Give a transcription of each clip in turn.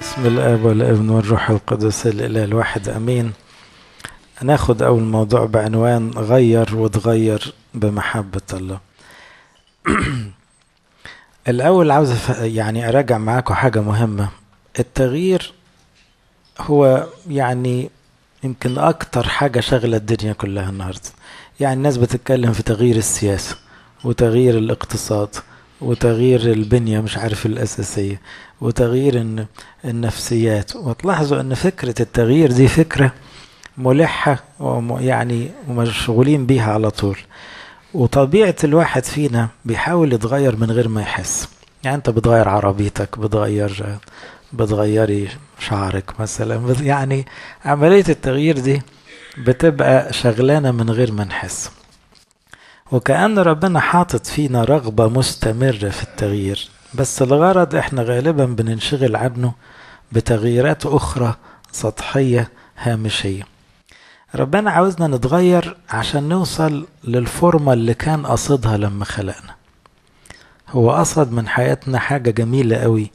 بسم الآب والابن والروح القدس الإله الواحد آمين. هناخد أول موضوع بعنوان غير وتغير بمحبة الله. الأول عاوز يعني أراجع معاكم حاجة مهمة. التغيير هو يعني يمكن أكتر حاجة شغله الدنيا كلها النهارده. يعني الناس بتتكلم في تغيير السياسة وتغيير الاقتصاد وتغيير البنية مش عارف الأساسية وتغيير الن- النفسيات. وتلاحظوا أن فكرة التغيير دي فكرة ملحة وم- يعني ومشغولين بيها على طول. وطبيعة الواحد فينا بيحاول يتغير من غير ما يحس. يعني أنت بتغير عربيتك بتغير بتغيري شعرك مثلا يعني عملية التغيير دي بتبقى شغلانة من غير ما نحس. وكأن ربنا حاطط فينا رغبة مستمرة في التغيير. بس الغرض إحنا غالبا بننشغل عنه بتغييرات أخرى سطحية هامشية. ربنا عاوزنا نتغير عشان نوصل للفورمة اللي كان قصدها لما خلقنا. هو قصد من حياتنا حاجة جميلة قوي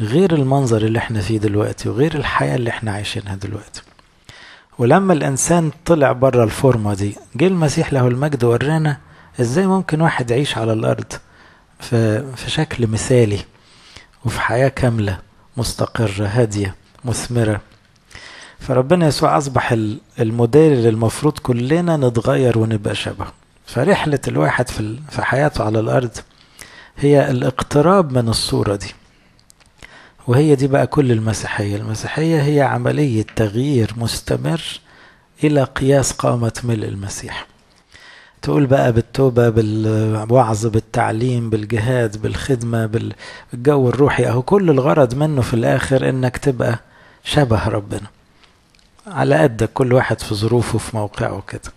غير المنظر اللي إحنا فيه دلوقتي وغير الحياة اللي إحنا عايشينها دلوقتي. ولما الإنسان طلع بره الفورمة دي جه المسيح له المجد ورانا إزاي ممكن واحد يعيش على الأرض في, شكل مثالي وفي حياة كاملة مستقرة هادية مثمرة. فربنا يسوع أصبح ال- الموديل اللي المفروض كلنا نتغير ونبقى شبهه فرحلة الواحد في في حياته على الأرض هي الاقتراب من الصورة دي. وهي دي بقى كل المسيحية. المسيحية هي عملية تغيير مستمر إلى قياس قامة ملء المسيح. تقول بقى بالتوبة بالوعظ بالتعليم بالجهاد بالخدمة بالجو الروحي. أهو كل الغرض منه في الآخر إنك تبقى شبه ربنا. على قدك كل واحد في ظروفه في موقعه كده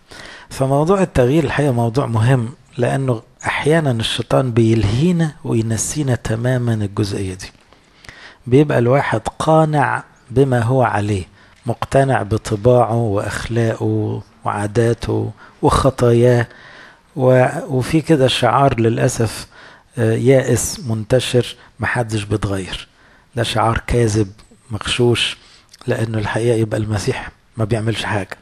فموضوع التغيير الحقيقة موضوع مهم لأنه أحيانا الشيطان بيلهينا وينسينا تماما الجزئية دي. بيبقى الواحد قانع بما هو عليه مقتنع بطباعه وأخلاقه وعاداته وخطاياه. وفي كده شعار للأسف آه، يائس منتشر محدش بيتغير. ده شعار كاذب مغشوش لأنه الحقيقة يبقى المسيح ما بيعملش حاجة.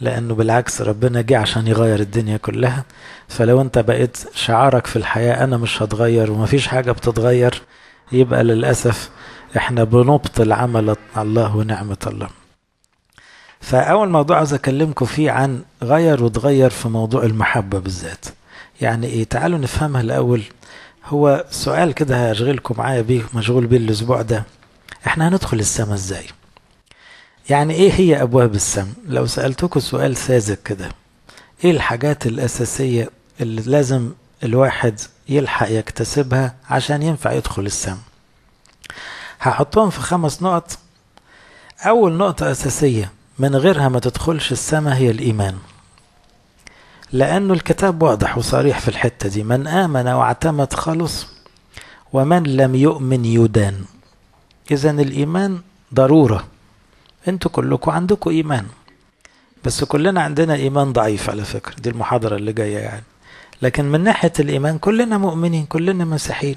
لأنه بالعكس ربنا جه عشان يغير الدنيا كلها. فلو انت بقيت شعارك في الحياة أنا مش هتغير ومفيش حاجة بتتغير يبقى للأسف إحنا بنبطل عمل الله ونعمة الله. فأول موضوع عايز أكلمكم فيه عن غير وتغير في موضوع المحبة بالذات. يعني إيه؟ تعالوا نفهمها الأول. هو سؤال كده هشغلكم معايا بيه مشغول بيه الأسبوع ده. إحنا هندخل السماء إزاي؟ يعني إيه هي أبواب السماء؟ لو سألتكم سؤال ساذج كده إيه الحاجات الأساسية اللي لازم الواحد يلحق يكتسبها عشان ينفع يدخل السماء؟ هحطهم في خمس نقط. أول نقطة أساسية من غيرها ما تدخلش السماء هي الإيمان. لأنه الكتاب واضح وصريح في الحتة دي. من آمن واعتمد خلص ومن لم يؤمن يدان. إذا الإيمان ضرورة. أنتوا كلكم عندكم إيمان. بس كلنا عندنا إيمان ضعيف على فكرة. دي المحاضرة اللي جاية يعني. لكن من ناحية الإيمان كلنا مؤمنين كلنا مسيحيين.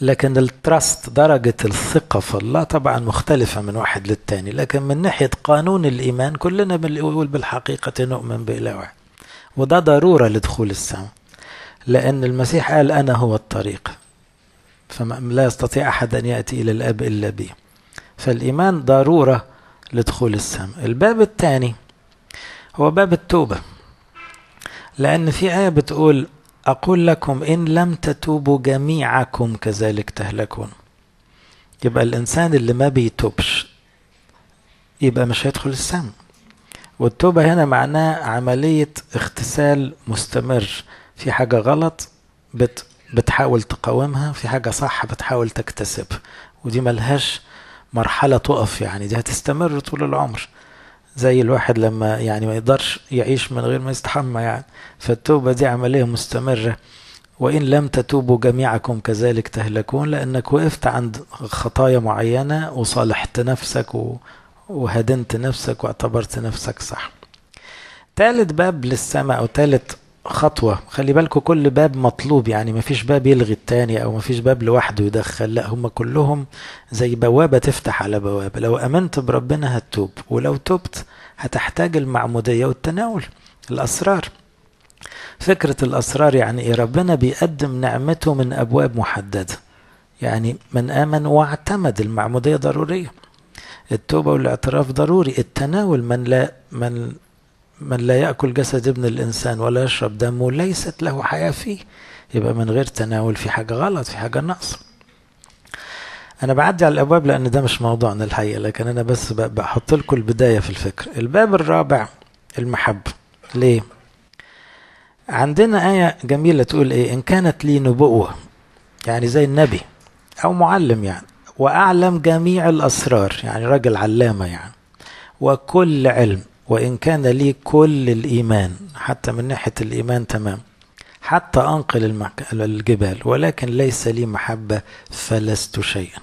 لكن ال trust درجة الثقة في الله طبعا مختلفة من واحد للتاني لكن من ناحية قانون الإيمان كلنا بنقول بالحقيقة نؤمن بإله واحد. وده ضرورة لدخول السماء لأن المسيح قال أنا هو الطريق فلا يستطيع أحد أن يأتي إلى الأب إلا بي. فالإيمان ضرورة لدخول السماء. الباب الثاني هو باب التوبة لأن في آية بتقول أقول لكم إن لم تتوبوا جميعكم كذلك تهلكون. يبقى الإنسان اللي ما بيتوبش يبقى مش هيدخل السماء والتوبة هنا معناه عملية اغتسال مستمر. في حاجة غلط بت بتحاول تقاومها في حاجة صح بتحاول تكتسبها. ودي ملهاش مرحلة تقف يعني دي هتستمر طول العمر. زي الواحد لما يعني ما يقدرش يعيش من غير ما يستحمى يعني فالتوبة دي عملية مستمرة وإن لم تتوبوا جميعكم كذلك تهلكون لأنك وقفت عند خطايا معينة وصالحت نفسك. وهدنت نفسك واعتبرت نفسك صح تالت باب للسماء أو تالت خطوة. خلي بالكم كل باب مطلوب يعني مفيش باب يلغي التاني أو مفيش باب لوحده يدخل لا هم كلهم زي بوابة تفتح على بوابة. لو أمنت بربنا هتتوب ولو تبت هتحتاج المعمودية والتناول الأسرار. فكرة الأسرار يعني إيه؟ ربنا بيقدم نعمته من أبواب محددة. يعني من آمن واعتمد المعمودية ضرورية. التوبة والاعتراف ضروري. التناول من لا من من لا يأكل جسد ابن الإنسان ولا يشرب دمه ليست له حياة فيه. يبقى من غير تناول في حاجة غلط في حاجة ناقصة أنا بعدي على الأبواب لأن ده مش موضوعنا الحقيقة لكن أنا بس بحط لكم البداية في الفكر. الباب الرابع المحبة ليه؟ عندنا آية جميلة تقول إيه؟ إن كانت لي نبوة يعني زي النبي أو معلم يعني وأعلم جميع الأسرار يعني راجل علامة يعني وكل علم. وإن كان لي كل الإيمان حتى من ناحية الإيمان تمام حتى أنقل الجبال ولكن ليس لي محبة فلست شيئا.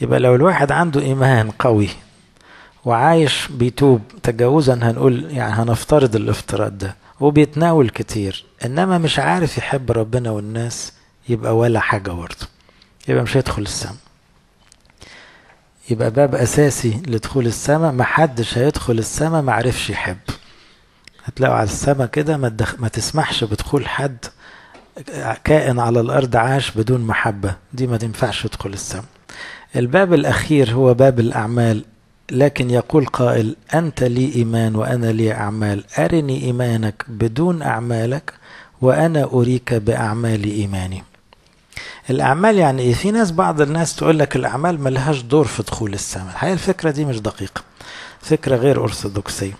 يبقى لو الواحد عنده إيمان قوي وعايش بيتوب تجاوزا هنقول يعني هنفترض الافتراض ده وبيتناول كتير إنما مش عارف يحب ربنا والناس يبقى ولا حاجة برضه يبقى مش هيدخل السماء. يبقى باب أساسي لدخول السماء محدش هيدخل السماء معرفش يحب. هتلاقوا على السماء كده ما, تدخ... ما تسمحش بدخول حد كائن على الأرض عاش بدون محبة. دي ما تنفعش يدخل السماء. الباب الأخير هو باب الأعمال. لكن يقول قائل أنت لي إيمان وأنا لي أعمال. أرني إيمانك بدون أعمالك وأنا أريك بأعمال إيماني. الأعمال يعني إيه؟ في ناس بعض الناس تقول لك الأعمال ملهاش دور في دخول السماء. الحقيقة الفكرة دي مش دقيقة. فكرة غير أرثوذكسية.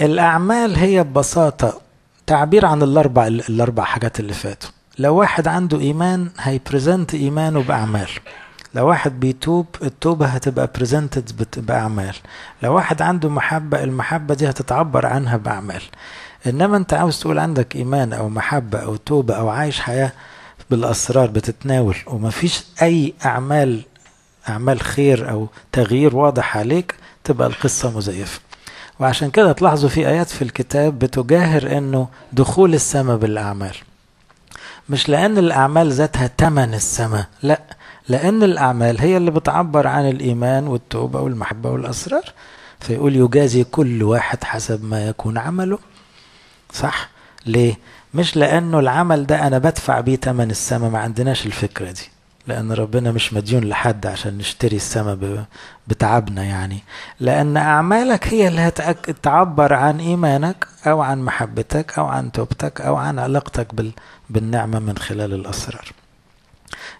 الأعمال هي ببساطة تعبير عن الأربع الأربع حاجات اللي فاتوا. لو واحد عنده إيمان هي present إيمانه بأعمال. لو واحد بيتوب التوبة هتبقى presented بأعمال. لو واحد عنده محبة المحبة دي هتتعبر عنها بأعمال. إنما أنت عاوز تقول عندك إيمان أو محبة أو توبة أو عايش حياة بالأسرار بتتناول ومفيش أي أعمال أعمال خير أو تغيير واضح عليك تبقى القصة مزيفة. وعشان كده تلاحظوا في آيات في الكتاب بتجاهر أنه دخول السماء بالأعمال. مش لأن الأعمال ذاتها تمن السماء لا لأن الأعمال هي اللي بتعبر عن الإيمان والتوبة والمحبة والأسرار. فيقول يجازي كل واحد حسب ما يكون عمله. صح؟ ليه؟ مش لأنه العمل ده أنا بدفع بيه تمن السماء ما عندناش الفكرة دي. لأن ربنا مش مديون لحد عشان نشتري السماء بتعبنا يعني. لأن أعمالك هي اللي هتأكد تعبر عن إيمانك أو عن محبتك أو عن توبتك أو عن علاقتك بال... بالنعمة من خلال الأسرار.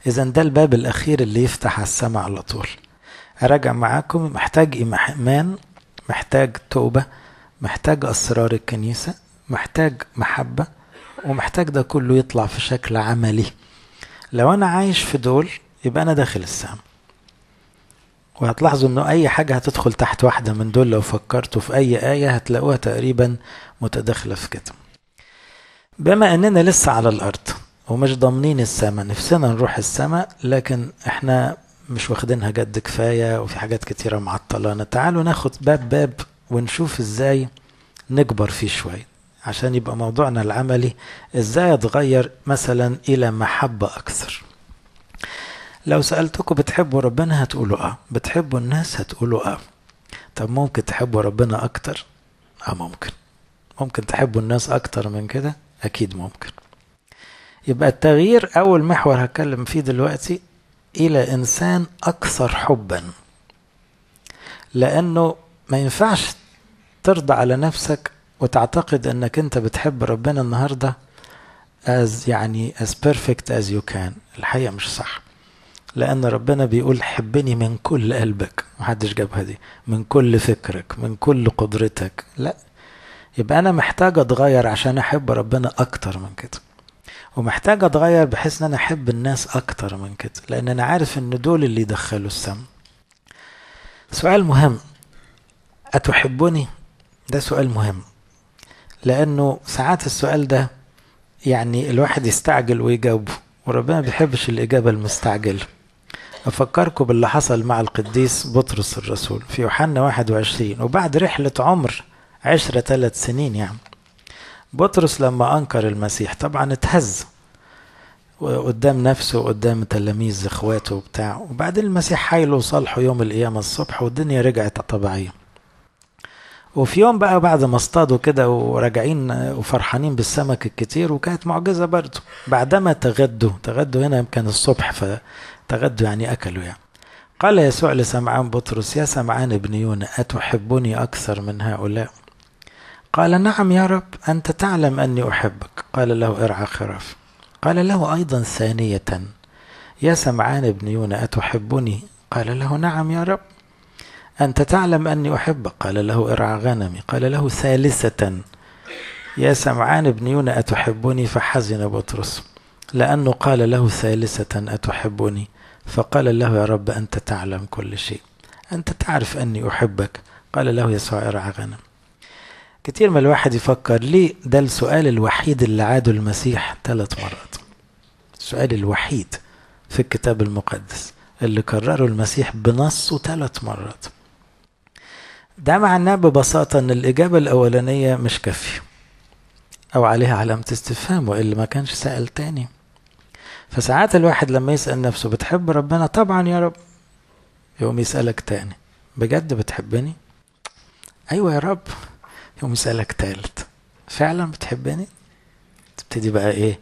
إذا ده الباب الأخير اللي يفتح على السماء على طول. أراجع معاكم محتاج إيمان محتاج توبة محتاج أسرار الكنيسة محتاج محبة ومحتاج ده كله يطلع في شكل عملي. لو أنا عايش في دول يبقى أنا داخل السماء وهتلاحظوا إنه أي حاجة هتدخل تحت واحدة من دول لو فكرتوا في أي آية هتلاقوها تقريبا متداخلة في كده. بما أننا لسه على الأرض ومش ضامنين السماء نفسنا نروح السماء لكن إحنا مش واخدينها جد كفاية وفي حاجات كتيرة معطلانا تعالوا ناخد باب باب ونشوف إزاي نكبر فيه شوية. عشان يبقى موضوعنا العملي إزاي أتغير مثلا إلى محبة أكثر؟ لو سألتكم بتحبوا ربنا هتقولوا آه بتحبوا الناس هتقولوا آه. طب ممكن تحبوا ربنا أكتر؟ آه ممكن. ممكن تحبوا الناس أكتر من كده؟ أكيد ممكن. يبقى التغيير أول محور هتكلم فيه دلوقتي إلى إنسان أكثر حبا. لأنه ما ينفعش ترضى على نفسك وتعتقد أنك أنت بتحب ربنا النهارده as يعني as perfect as you can. الحقيقة مش صح. لأن ربنا بيقول حبني من كل قلبك. محدش جابها دي. من كل فكرك من كل قدرتك. لا. يبقى أنا محتاج أتغير عشان أحب ربنا أكتر من كده. ومحتاج أتغير بحيث إن أنا أحب الناس أكتر من كده. لأن أنا عارف إن دول اللي يدخلوا السم سؤال مهم. أتحبني؟ ده سؤال مهم. لأنه ساعات السؤال ده يعني الواحد يستعجل ويجاوبه وربنا ما بيحبش الإجابة المستعجلة أفكركم باللي حصل مع القديس بطرس الرسول في يوحنا 21 وبعد رحلة عمر عشرة ثلاث سنين يعني. بطرس لما أنكر المسيح طبعا اتهز قدام نفسه وقدام تلاميذ إخواته وبتاع وبعدين المسيح حايله وصالحه يوم القيامة الصبح والدنيا رجعت طبيعية. وفي يوم بقى بعد ما اصطادوا كده وراجعين وفرحانين بالسمك الكتير وكانت معجزة برضه. بعدما تغدوا تغدوا هنا كان الصبح فتغدوا يعني أكلوا يعني. قال يسوع لسمعان بطرس يا سمعان ابن يونا أتحبني أكثر من هؤلاء؟ قال نعم يا رب أنت تعلم أني أحبك. قال له ارعى خراف. قال له أيضا ثانية. يا سمعان ابن يونا أتحبني؟ قال له نعم يا رب. أنت تعلم أني أحبك. قال له ارعى غنمي. قال له ثالثة. يا سمعان ابن يونا أتحبني؟ فحزن بطرس. لأنه قال له ثالثة أتحبني؟ فقال له يا رب أنت تعلم كل شيء. أنت تعرف أني أحبك. قال له يسوع ارعى غنم. كتير ما الواحد يفكر ليه؟ ده السؤال الوحيد اللي عاده المسيح ثلاث مرات. السؤال الوحيد في الكتاب المقدس اللي كرره المسيح بنصه ثلاث مرات. ده معناه ببساطة إن الإجابة الأولانية مش كافية أو عليها علامة استفهام وإلا ما كانش سأل تاني. فساعات الواحد لما يسأل نفسه بتحب ربنا؟ طبعا يا رب. يقوم يسألك تاني. بجد بتحبني؟ أيوة يا رب. يقوم يسألك تالت. فعلا بتحبني؟ تبتدي بقى إيه؟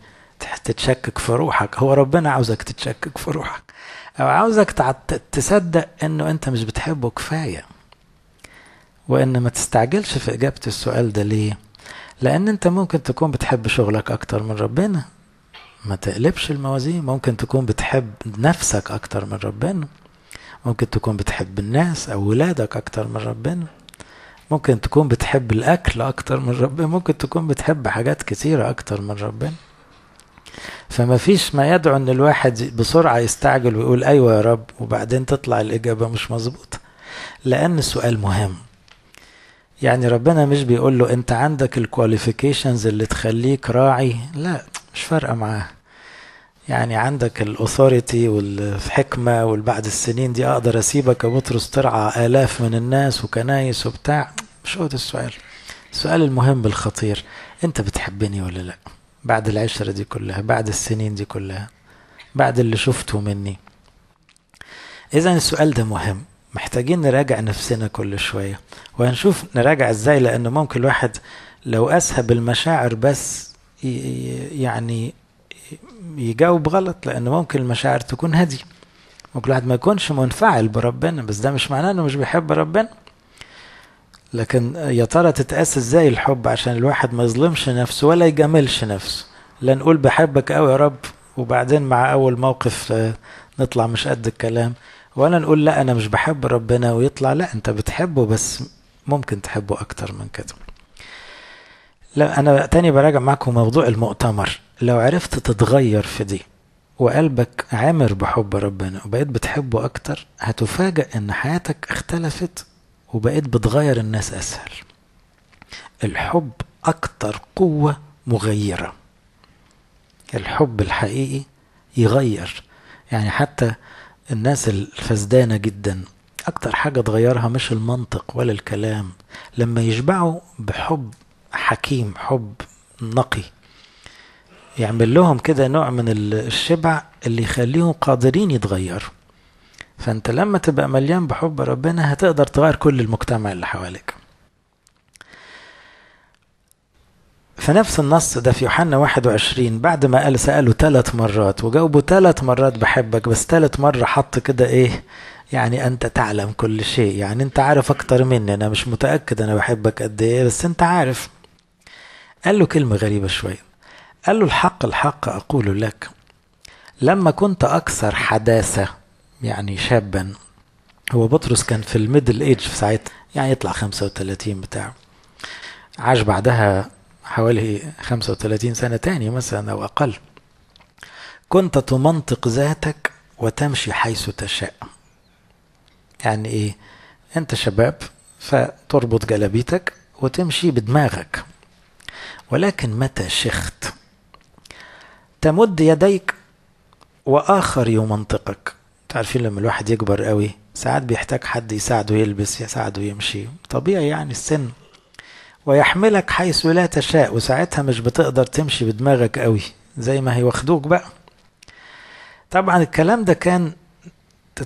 تتشكك في روحك. هو ربنا عاوزك تتشكك في روحك؟ أو عاوزك تصدق إنه أنت مش بتحبه؟ كفاية. وإن ما تستعجلش في إجابة السؤال ده ليه؟ لأن أنت ممكن تكون بتحب شغلك أكتر من ربنا. ما تقلبش الموازين. ممكن تكون بتحب نفسك أكتر من ربنا. ممكن تكون بتحب الناس أو ولادك أكتر من ربنا. ممكن تكون بتحب الأكل أكتر من ربنا. ممكن تكون بتحب حاجات كتيرة أكتر من ربنا. فما فيش ما يدعو إن الواحد بسرعة يستعجل ويقول أيوه يا رب وبعدين تطلع الإجابة مش مظبوطة. لأن السؤال مهم. يعني ربنا مش بيقول له انت عندك ال qualifications اللي تخليك راعي. لا مش فارقة معاه. يعني عندك ال authority والحكمة والبعد السنين دي أقدر أسيبك يا بطرس ترعى آلاف من الناس وكنايس وبتاع. مش هو ده السؤال. السؤال المهم الخطير انت بتحبني ولا لا؟ بعد العشرة دي كلها بعد السنين دي كلها بعد اللي شفته مني. اذا السؤال ده مهم. محتاجين نراجع نفسنا كل شوية وهنشوف نراجع إزاي لأن ممكن الواحد لو أسهب المشاعر بس يعني يجاوب غلط لأن ممكن المشاعر تكون هدي. ممكن الواحد ما يكونش منفعل بربنا بس ده مش معناه إنه مش بيحب ربنا. لكن يا ترى تتقاس إزاي الحب عشان الواحد ما يظلمش نفسه ولا يجاملش نفسه؟ لا نقول بحبك قوي يا رب وبعدين مع أول موقف نطلع مش قد الكلام. ولا نقول لا أنا مش بحب ربنا ويطلع لا انت بتحبه بس ممكن تحبه أكتر من كده. لا أنا تاني براجع معاكم موضوع المؤتمر. لو عرفت تتغير في دي وقلبك عامر بحب ربنا وبقيت بتحبه أكتر هتفاجأ ان حياتك اختلفت وبقيت بتغير الناس اسهل. الحب أكتر قوة مغيرة. الحب الحقيقي يغير. يعني حتى الناس الفسدانة جدا. أكتر حاجة تغيرها مش المنطق ولا الكلام. لما يشبعوا بحب حكيم حب نقي. يعمل لهم كده نوع من الشبع اللي يخليهم قادرين يتغيروا فأنت لما تبقى مليان بحب ربنا هتقدر تغير كل المجتمع اللي حواليك. في نفس النص ده في يوحنا 21 بعد ما قال سأله ثلاث مرات وجاوبه ثلاث مرات بحبك بس ثالث مرة حط كده إيه؟ يعني أنت تعلم كل شيء يعني أنت عارف أكتر مني أنا مش متأكد أنا بحبك قد إيه بس أنت عارف. قال له كلمة غريبة شوية. قال له الحق الحق أقول لك لما كنت أكثر حداثة يعني شابا هو بطرس كان في ال middle age في ساعتها يعني يطلع 35 بتاعه عاش بعدها حوالي 35 سنة تاني مثلا أو أقل. كنت تمنطق ذاتك وتمشي حيث تشاء. يعني إيه؟ أنت شباب فتربط جلابيتك وتمشي بدماغك. ولكن متى شخت؟ تمد يديك وآخر يمنطقك تعرفين لما الواحد يكبر قوي ساعات بيحتاج حد يساعده يلبس يساعده يمشي. طبيعي يعني السن ويحملك حيث لا تشاء وساعتها مش بتقدر تمشي بدماغك قوي زي ما هيواخدوك بقى. طبعا الكلام ده كان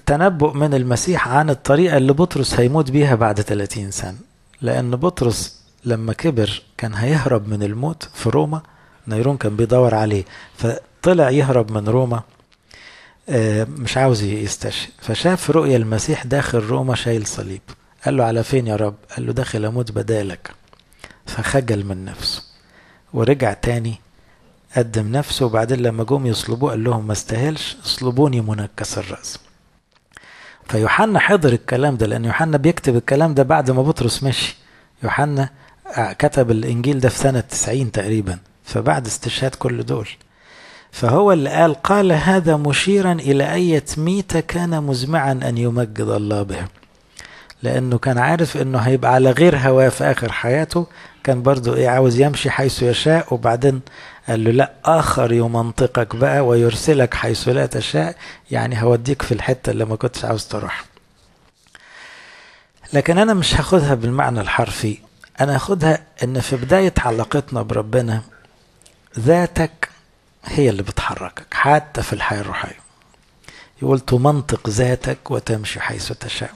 تنبؤ من المسيح عن الطريقة اللي بطرس هيموت بيها بعد 30 سنة. لأن بطرس لما كبر كان هيهرب من الموت في روما نيرون كان بيدور عليه فطلع يهرب من روما مش عاوز يستشهد فشاف رؤيا المسيح داخل روما شايل صليب. قال له على فين يا رب؟ قال له داخل أموت بدالك. فخجل من نفسه ورجع تاني قدم نفسه وبعدين لما جم يصلبوه قال لهم ما استاهلش اصلبوني منكس الرأس. فيوحنا حضر الكلام ده لأن يوحنا بيكتب الكلام ده بعد ما بطرس مشي. يوحنا كتب الإنجيل ده في سنة 90 تقريبا فبعد استشهاد كل دول. فهو اللي قال قال هذا مشيرا إلى أية ميتة كان مزمعا أن يمجد الله به لأنه كان عارف أنه هيبقى على غير هواه في آخر حياته كان برضو إيه عاوز يمشي حيث يشاء وبعدين قال له لا آخر يمنطقك بقى ويرسلك حيث لا تشاء. يعني هوديك في الحتة اللي ما كنتش عاوز تروح. لكن أنا مش هاخدها بالمعنى الحرفي. أنا هاخدها أن في بداية علاقتنا بربنا ذاتك هي اللي بتحركك حتى في الحياة الروحية. يقول تمنطق ذاتك وتمشي حيث تشاء.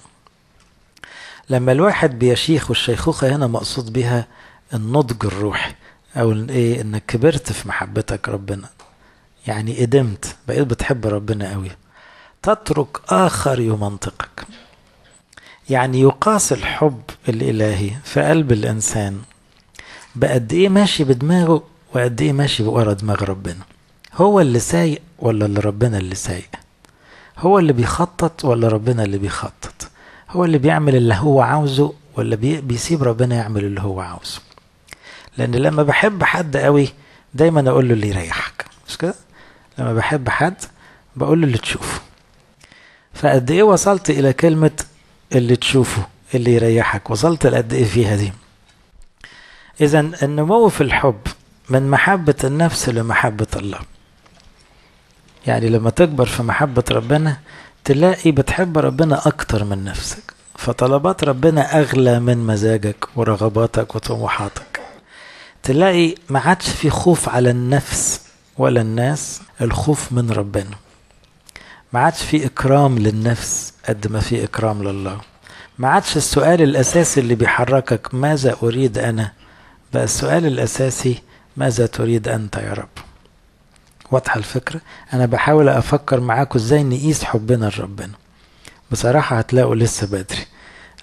لما الواحد بيشيخ والشيخوخة هنا مقصود بها النضج الروحي أو إيه إنك كبرت في محبتك ربنا. يعني قدمت بقيت بتحب ربنا قوي تترك آخر يمنطقك يعني يقاس الحب الإلهي في قلب الإنسان بقد إيه ماشي بدماغه وقد إيه ماشي ورا دماغ ربنا. هو اللي سايق ولا اللي ربنا اللي سايق؟ هو اللي بيخطط ولا ربنا اللي بيخطط؟ هو اللي بيعمل اللي هو عاوزه ولا بي بيسيب ربنا يعمل اللي هو عاوزه؟ لأن لما بحب حد قوي دايما أقول له اللي يريحك. مش كده؟ لما بحب حد بقول له اللي تشوفه. فقد إيه وصلت إلى كلمة اللي تشوفه اللي يريحك؟ وصلت لقد إيه فيها دي؟ اذا النمو في الحب من محبة النفس لمحبة الله. يعني لما تكبر في محبة ربنا تلاقي بتحب ربنا أكتر من نفسك. فطلبات ربنا أغلى من مزاجك ورغباتك وطموحاتك. تلاقي ما عادش في خوف على النفس ولا الناس الخوف من ربنا. ما عادش في إكرام للنفس قد ما في إكرام لله. ما عادش السؤال الأساسي اللي بيحركك ماذا أريد أنا؟ بقى السؤال الأساسي ماذا تريد أنت يا رب؟ واضحة الفكرة؟ أنا بحاول أفكر معاكم إزاي نقيس حبنا لربنا. بصراحة هتلاقوا لسه بدري.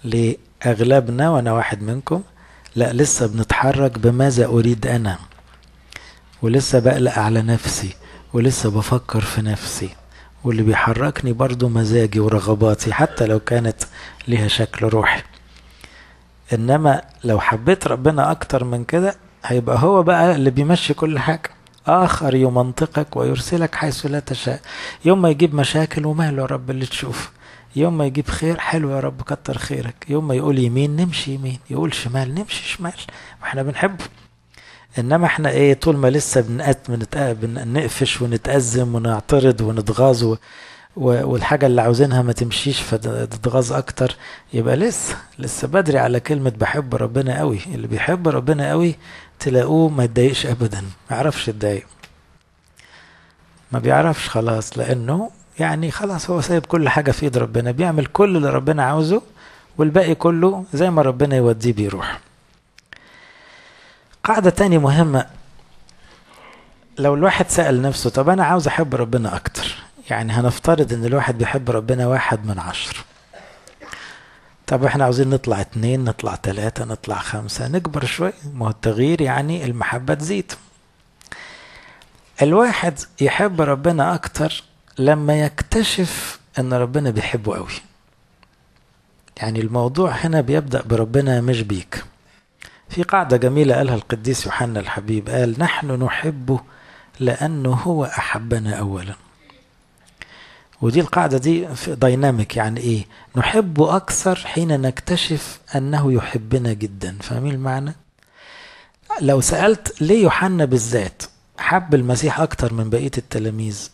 لأغلبنا وأنا واحد منكم لا لسه بنتحرك بماذا أريد أنا؟ ولسه بقلق على نفسي ولسه بفكر في نفسي واللي بيحركني برضو مزاجي ورغباتي حتى لو كانت ليها شكل روحي. إنما لو حبيت ربنا أكتر من كده هيبقى هو بقى اللي بيمشي كل حاجة. آخر يمنطقك ويرسلك حيث لا تشاء. يوم ما يجيب مشاكل وماله يا رب اللي تشوف يوم ما يجيب خير حلو يا رب كتر خيرك. يوم ما يقول يمين نمشي يمين. يقول شمال نمشي شمال. وإحنا بنحبه. إنما إحنا إيه طول ما لسه بنقفش ونتأزم ونعترض ونتغاظ و... والحاجة اللي عاوزينها ما تمشيش فتتغاظ أكتر. يبقى لسه لسه بدري على كلمة بحب ربنا قوي. اللي بيحب ربنا قوي تلاقوه ما يتضايقش أبدا. ما يعرفش يتضايق. ما بيعرفش خلاص لأنه يعني خلاص هو سايب كل حاجة في إيد ربنا بيعمل كل اللي ربنا عاوزه والباقي كله زي ما ربنا يوديه بيروح. قاعدة تاني مهمة. لو الواحد سأل نفسه طب أنا عاوز أحب ربنا أكتر؟ يعني هنفترض إن الواحد بيحب ربنا واحد من عشر طب إحنا عاوزين نطلع اتنين نطلع تلاتة نطلع خمسة نكبر شوي ما هو التغيير يعني المحبة تزيد. الواحد يحب ربنا أكتر لما يكتشف إن ربنا بيحبه قوي. يعني الموضوع هنا بيبدأ بربنا مش بيك. في قاعدة جميلة قالها القديس يوحنا الحبيب قال نحن نحبه لأنه هو أحبنا أولا. ودي القاعدة دي دايناميك يعني إيه؟ نحبه أكثر حين نكتشف أنه يحبنا جدا. فاهمين المعنى؟ لو سألت ليه يوحنا بالذات حب المسيح أكتر من بقية التلاميذ؟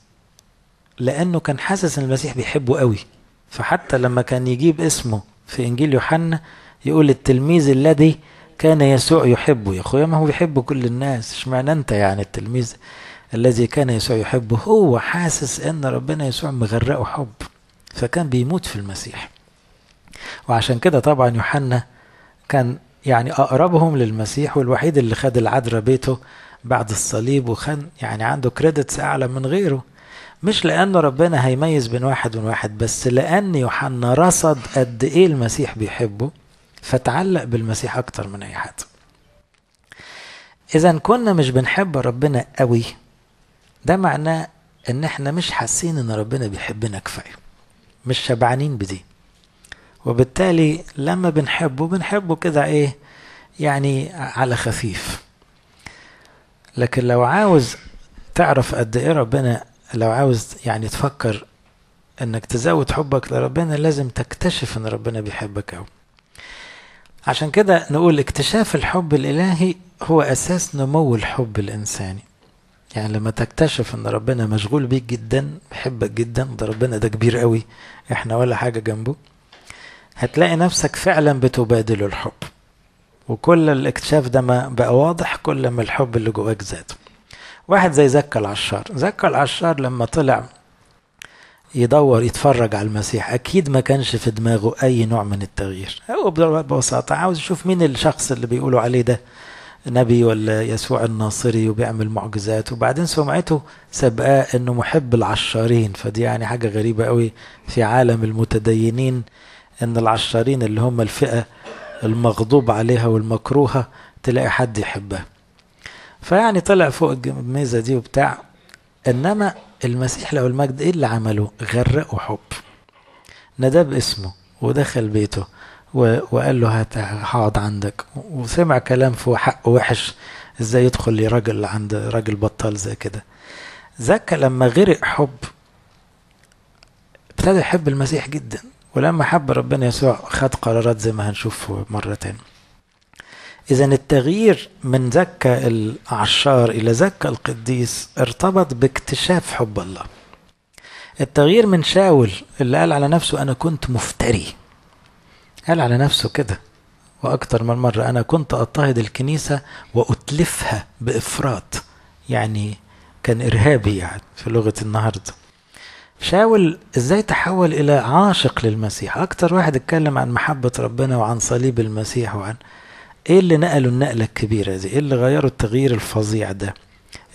لأنه كان حاسس أن المسيح بيحبه قوي. فحتى لما كان يجيب اسمه في إنجيل يوحنا يقول التلميذ الذي كان يسوع يحبه. يا أخويا ما هو بيحب كل الناس. اشمعنى أنت يعني التلميذ الذي كان يسوع يحبه؟ هو حاسس إن ربنا يسوع مغرقه حب. فكان بيموت في المسيح. وعشان كده طبعا يوحنا كان يعني أقربهم للمسيح والوحيد اللي خد العذراء بيته بعد الصليب وكان يعني عنده كريدتس أعلى من غيره. مش لأنه ربنا هيميز بين واحد وبين واحد بس لأن يوحنا رصد قد إيه المسيح بيحبه فتعلق بالمسيح أكتر من أي حد. إذا كنا مش بنحب ربنا قوي ده معناه إن إحنا مش حاسين إن ربنا بيحبنا كفاية مش شبعانين بدي. وبالتالي لما بنحبه بنحبه كده إيه؟ يعني على خفيف. لكن لو عاوز تعرف قد إيه ربنا لو عاوز يعني تفكر إنك تزود حبك لربنا لازم تكتشف إن ربنا بيحبك قوي عشان كده نقول اكتشاف الحب الإلهي هو أساس نمو الحب الإنساني. يعني لما تكتشف إن ربنا مشغول بيك جدا بيحبك جدا ده ربنا ده كبير قوي إحنا ولا حاجة جنبه هتلاقي نفسك فعلا بتبادل الحب. وكل الاكتشاف ده ما بقى واضح كل ما الحب اللي جواك زاد. واحد زي زكا العشار. زكا العشار لما طلع يدور يتفرج على المسيح أكيد ما كانش في دماغه أي نوع من التغيير. هو ببساطة عاوز يشوف مين الشخص اللي بيقولوا عليه ده نبي ولا يسوع الناصري وبيعمل معجزات. وبعدين سمعته سبقاه إنه محب العشارين. فدي يعني حاجة غريبة قوي في عالم المتدينين إن العشارين اللي هم الفئة المغضوب عليها والمكروهة تلاقي حد يحبها. فيعني طلع فوق الميزة دي وبتاع. إنما المسيح له المجد إيه اللي عمله؟ غرقه حب. نداه باسمه ودخل بيته وقال له هقعد عندك. وسمع كلام في حق وحش. إزاي يدخل لي راجل عند راجل بطال زي كده. زكا لما غرق حب ابتدى يحب المسيح جدا. ولما حب ربنا يسوع خد قرارات زي ما هنشوف مرة تاني إذا التغيير من زكا العشار إلى زكا القديس ارتبط باكتشاف حب الله. التغيير من شاول اللي قال على نفسه أنا كنت مفتري. قال على نفسه كده. وأكتر من مرة أنا كنت أضطهد الكنيسة وأتلفها بإفراط. يعني كان إرهابي يعني في لغة النهاردة. شاول إزاي تحول إلى عاشق للمسيح؟ أكتر واحد اتكلم عن محبة ربنا وعن صليب المسيح وعن إيه اللي نقله النقلة الكبيرة دي؟ إيه اللي غيره التغيير الفظيع ده؟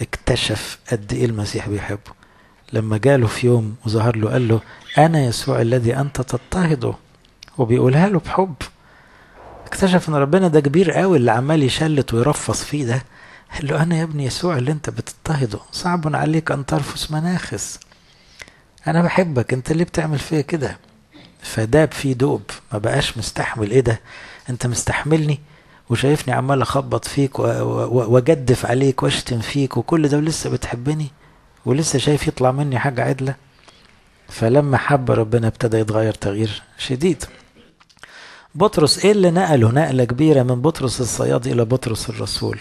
اكتشف قد إيه المسيح بيحبه. لما جاله في يوم وظهر له قال له أنا يسوع الذي أنت تضطهده وبيقولها له بحب. اكتشف إن ربنا ده كبير قوي اللي عمال يشلت ويرفص فيه ده. قال له أنا يا ابني يسوع اللي أنت بتضطهده. صعب عليك أن ترفس مناخس. أنا بحبك. أنت ليه بتعمل فيا كده؟ فداب فيه دوب. ما بقاش مستحمل. إيه ده؟ أنت مستحملني؟ وشايفني عمال أخبط فيك وأجدف عليك وأشتم فيك وكل ده ولسه بتحبني ولسه شايف يطلع مني حاجة عدلة. فلما حب ربنا ابتدى يتغير تغيير شديد. بطرس إيه اللي نقله نقلة كبيرة من بطرس الصياد إلى بطرس الرسول؟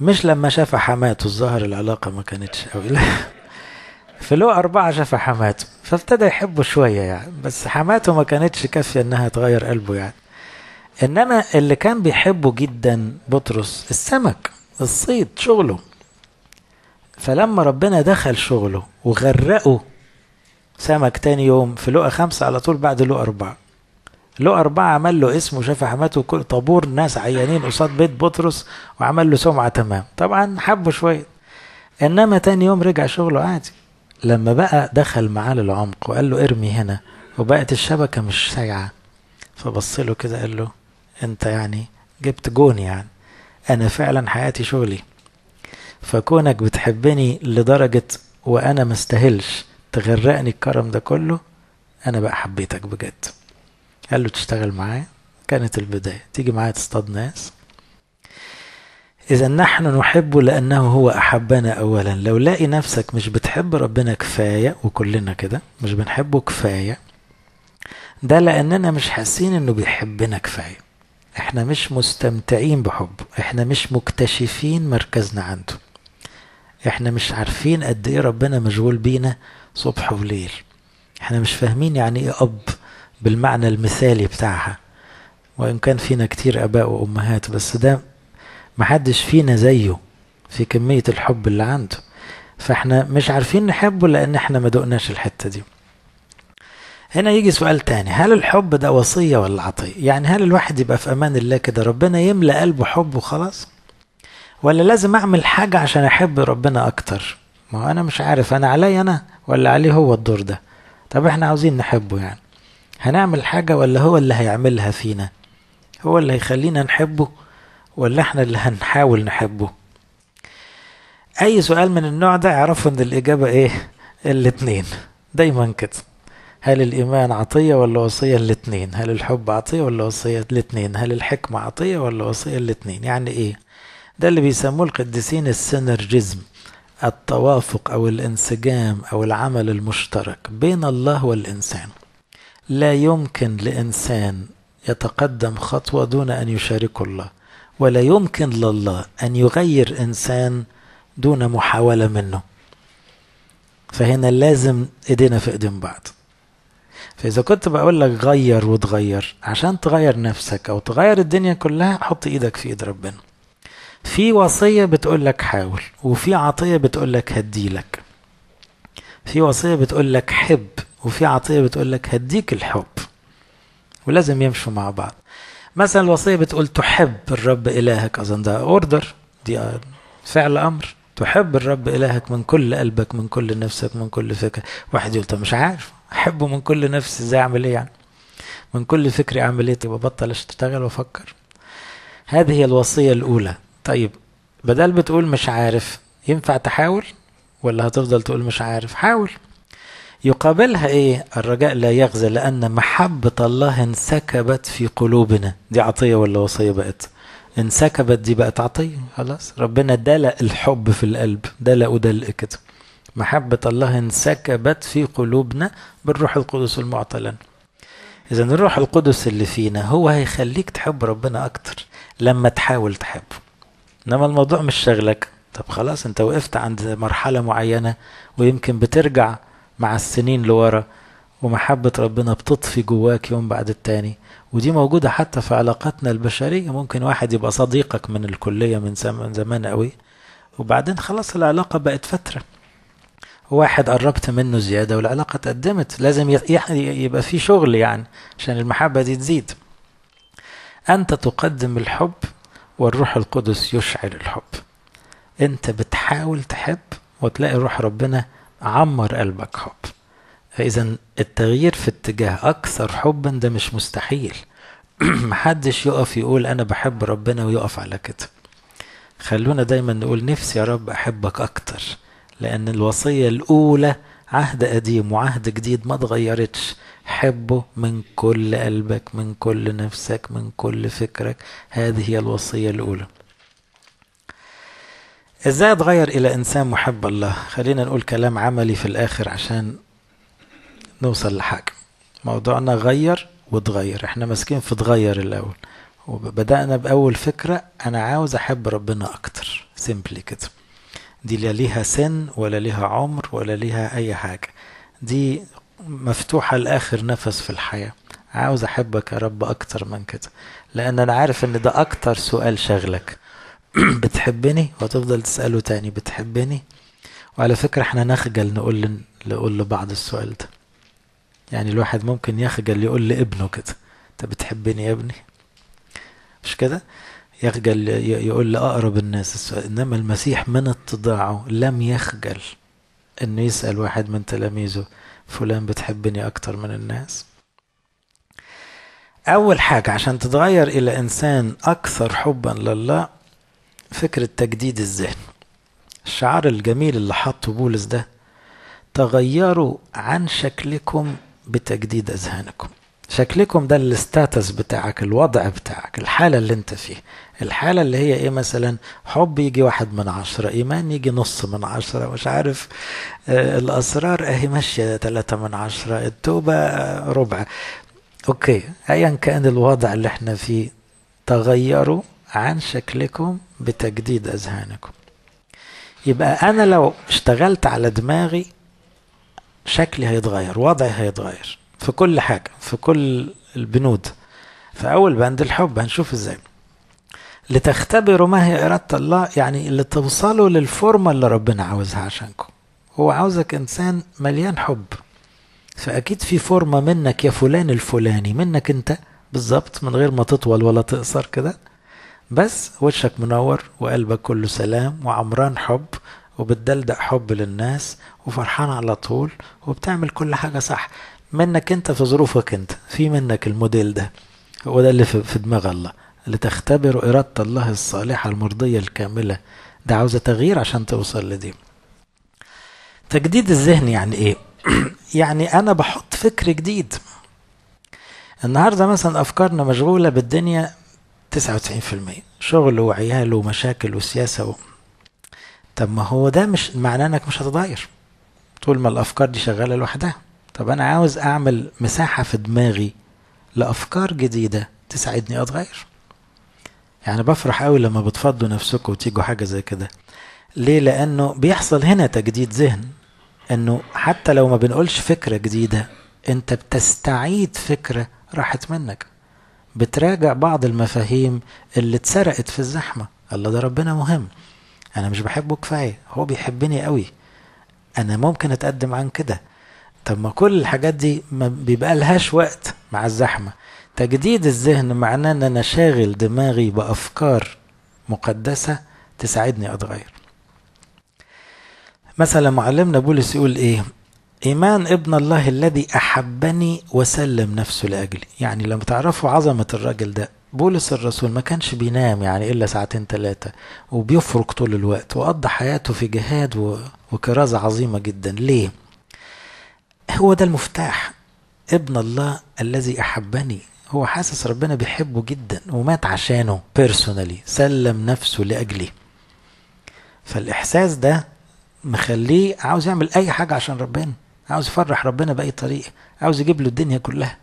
مش لما شاف حماته الظاهر العلاقة ما كانتش قوي في له أربعة شاف حماته فابتدى يحبه شوية يعني بس حماته ما كانتش كافية إنها تغير قلبه يعني. إنما اللي كان بيحبه جدا بطرس السمك الصيد شغله. فلما ربنا دخل شغله وغرقه سمك تاني يوم في لقى خمسة على طول بعد لقى أربعة. لقى أربعة عمل له اسمه شاف حماته كل طابور ناس عيانين قصاد بيت بطرس وعمل له سمعة تمام. طبعا حبه شوية. إنما تاني يوم رجع شغله عادي. لما بقى دخل معاه للعمق وقال له ارمي هنا وبقت الشبكة مش سايعة. فبص له كده قال له انت يعني جبت جون يعني. أنا فعلا حياتي شغلي. فكونك بتحبني لدرجة وأنا مستاهلش تغرقني الكرم ده كله أنا بقى حبيتك بجد. قال له تشتغل معايا؟ كانت البداية. تيجي معايا تصطاد ناس. إذا نحن نحب لأنه هو أحبنا أولا. لو لاقي نفسك مش بتحب ربنا كفاية وكلنا كده مش بنحبه كفاية ده لأننا مش حاسين إنه بيحبنا كفاية. إحنا مش مستمتعين بحبه إحنا مش مكتشفين مركزنا عنده. إحنا مش عارفين قد إيه ربنا مشغول بينا صبح وليل. إحنا مش فاهمين يعني إيه أب بالمعنى المثالي بتاعها. وإن كان فينا كتير آباء وأمهات بس ده محدش فينا زيه في كمية الحب اللي عنده. فإحنا مش عارفين نحبه لأن إحنا ما دقناش الحتة دي. هنا يجي سؤال تاني. هل الحب ده وصية ولا عطية؟ يعني هل الواحد يبقى في أمان الله كده ربنا يملأ قلبه حب وخلاص؟ ولا لازم أعمل حاجة عشان أحب ربنا أكتر؟ ما هو أنا مش عارف أنا علي أنا ولا عليه هو الدور ده؟ طب إحنا عاوزين نحبه يعني. هنعمل حاجة ولا هو اللي هيعملها فينا؟ هو اللي هيخلينا نحبه ولا إحنا اللي هنحاول نحبه؟ أي سؤال من النوع ده اعرفوا إن الإجابة إيه؟ الاتنين. دايما كده. هل الإيمان عطية ولا وصية الاتنين هل الحب عطية ولا وصية الاتنين هل الحكمة عطية ولا وصية الاتنين يعني إيه؟ ده اللي بيسموه القديسين السينرجيزم التوافق أو الانسجام أو العمل المشترك بين الله والإنسان. لا يمكن لإنسان يتقدم خطوة دون أن يشاركه الله ولا يمكن لله أن يغير إنسان دون محاولة منه. فهنا لازم إيدينا في إيدين بعض. فإذا كنت بقول لك غير وتغير عشان تغير نفسك أو تغير الدنيا كلها حط إيدك في إيد ربنا. في وصية بتقول لك حاول وفي عطية بتقول لك هديلك في وصية بتقول لك حب وفي عطية بتقول لك هديك الحب. ولازم يمشوا مع بعض. مثلا الوصية بتقول تحب الرب إلهك أظن ده أوردر دي فعل أمر. تحب الرب إلهك من كل قلبك من كل نفسك من كل فكرة واحد يقول طب مش عارف. أحبه من كل نفسي إزاي أعمل إيه يعني؟ من كل فكري أعمل إيه؟ تبقى بطل أشتغل وأفكر. هذه هي الوصية الأولى. طيب بدل بتقول مش عارف ينفع تحاول ولا هتفضل تقول مش عارف؟ حاول. يقابلها إيه؟ الرجاء لا يغزى لأن محبة الله انسكبت في قلوبنا. دي عطية ولا وصية بقت؟ انسكبت دي بقت عطية. خلاص ربنا دلق الحب في القلب. دلق ودلق كده. محبة الله انسكبت في قلوبنا بالروح القدس المعطى لنا إذا الروح القدس اللي فينا هو هيخليك تحب ربنا أكتر لما تحاول تحبه. إنما الموضوع مش شغلك طب خلاص أنت وقفت عند مرحلة معينة ويمكن بترجع مع السنين لورا ومحبة ربنا بتطفي جواك يوم بعد التاني. ودي موجودة حتى في علاقاتنا البشرية. ممكن واحد يبقى صديقك من الكلية من زمان قوي وبعدين خلاص العلاقة بقت فترة. واحد قربت منه زيادة والعلاقة اتقدمت لازم يبقى في شغل يعني عشان المحبة دي تزيد. أنت تقدم الحب والروح القدس يشعل الحب. أنت بتحاول تحب وتلاقي روح ربنا عمر قلبك حب. فاذا التغيير في اتجاه أكثر حبا ده مش مستحيل. محدش يقف يقول أنا بحب ربنا ويقف على كده. خلونا دايما نقول نفسي يا رب أحبك أكتر. لأن الوصية الأولى عهد قديم وعهد جديد ما اتغيرتش. حبه من كل قلبك من كل نفسك من كل فكرك. هذه هي الوصية الأولى. إزاي اتغير إلى إنسان محب الله؟ خلينا نقول كلام عملي في الآخر عشان نوصل لحاجة. موضوعنا غير وتغير إحنا ماسكين في تغير الأول. وبدأنا بأول فكرة أنا عاوز أحب ربنا أكتر. سيمبلي كده. دي لا ليها سن ولا ليها عمر ولا ليها أي حاجة. دي مفتوحة لآخر نفس في الحياة. عاوز أحبك يا رب أكتر من كده. لأن أنا عارف إن ده أكتر سؤال شغلك بتحبني؟ وتفضل تسأله تاني. بتحبني؟ وعلى فكرة إحنا نخجل نقول نقول لبعض السؤال ده. يعني الواحد ممكن يخجل يقول لابنه كده. انت بتحبني يا ابني؟ مش كده؟ يخجل يقول لأقرب الناس السؤال إنما المسيح من اتضاعه؟ لم يخجل. إنه يسأل واحد من تلاميذه فلان بتحبني أكتر من الناس؟ أول حاجة عشان تتغير إلى إنسان أكثر حبا لله فكرة تجديد الذهن. الشعار الجميل اللي حطه بولس ده تغيروا عن شكلكم بتجديد أذهانكم. شكلكم ده ال status بتاعك الوضع بتاعك الحالة اللي أنت فيه. الحالة اللي هي إيه مثلا؟ حب يجي واحد من عشرة إيمان يجي نص من عشرة مش عارف. آه الأسرار أهي ماشية تلاتة من عشرة التوبة ربع. okay ايا كان الوضع اللي إحنا فيه تغيروا عن شكلكم بتجديد أذهانكم. يبقى أنا لو اشتغلت على دماغي شكلي هيتغير وضعي هيتغير في كل حاجة في كل البنود. فأول بند الحب هنشوف إزاي. لتختبروا ما هي إرادة الله يعني اللي توصلوا للفورمة اللي ربنا عاوزها عشانكم. هو عاوزك إنسان مليان حب. فأكيد في فورمة منك يا فلان الفلاني منك أنت بالظبط من غير ما تطول ولا تقصر كده. بس وشك منور وقلبك كله سلام وعمران حب وبتدلدق حب للناس وفرحان على طول وبتعمل كل حاجة صح. منك أنت في ظروفك أنت في منك الموديل ده. هو ده اللي في دماغ الله. لتختبروا إرادة الله الصالحة المرضية الكاملة. ده عاوزة تغيير عشان توصل لدي. تجديد الذهن يعني إيه؟ يعني أنا بحط فكر جديد. النهارده مثلا أفكارنا مشغولة بالدنيا 99% شغل وعيال ومشاكل وسياسة و... طب ما هو ده مش معناه إنك مش هتتغير. طول ما الأفكار دي شغالة لوحدها. طب أنا عاوز أعمل مساحة في دماغي لأفكار جديدة تساعدني أتغير. يعني بفرح قوي لما بتفضوا نفسكم وتيجوا حاجة زي كده. ليه؟ لأنه بيحصل هنا تجديد ذهن إنه حتى لو ما بنقولش فكرة جديدة أنت بتستعيد فكرة راحت منك. بتراجع بعض المفاهيم اللي اتسرقت في الزحمة. الله ده ربنا مهم. أنا مش بحبه كفاية هو بيحبني قوي. أنا ممكن أتقدم عن كده. طب ما كل الحاجات دي ما بيبقى لهاش وقت مع الزحمة. تجديد الذهن معناه ان أنا شاغل دماغي بأفكار مقدسة تساعدني أتغير. مثلا معلمنا بولس يقول إيه؟ إيمان ابن الله الذي أحبني وسلم نفسه لأجلي. يعني لما تعرفوا عظمة الراجل ده بولس الرسول ما كانش بينام يعني إلا ساعتين ثلاثة وبيفرق طول الوقت وقضى حياته في جهاد وكرازة عظيمة جدا. ليه؟ هو ده المفتاح. ابن الله الذي أحبني هو حاسس ربنا بيحبه جدا ومات عشانه بيرسونالي سلم نفسه لاجلي فالإحساس ده مخليه عاوز يعمل أي حاجة عشان ربنا عاوز يفرح ربنا بأي طريقة عاوز يجيب له الدنيا كلها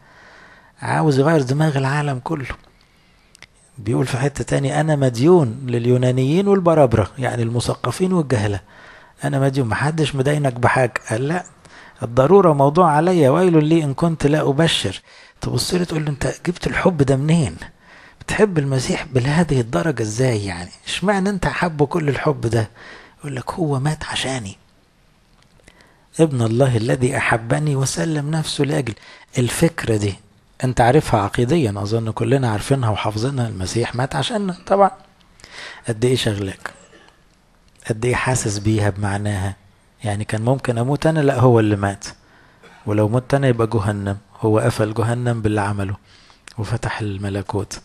عاوز يغير دماغ العالم كله. بيقول في حتة تاني أنا مديون لليونانيين والبرابرة يعني المثقفين والجهلة. أنا مديون محدش مدينك بحاجة. قال لا الضرورة موضوع عليا ويل لي إن كنت لا أبشر. تبص له تقول له انت جبت الحب ده منين؟ بتحب المسيح بهذه الدرجة إزاي يعني؟ اشمعنى انت حبه كل الحب ده؟ يقول لك هو مات عشاني. ابن الله الذي أحبني وسلم نفسه لأجل. الفكرة دي انت عارفها عقيديا أظن كلنا عارفينها وحافظينها المسيح مات عشاننا طبعا. قد إيه شغلك؟ قد إيه حاسس بيها بمعناها؟ يعني كان ممكن أموت أنا؟ لا هو اللي مات. ولو مت أنا يبقى جهنم. هو قفل جهنم باللي عمله وفتح الملكوت.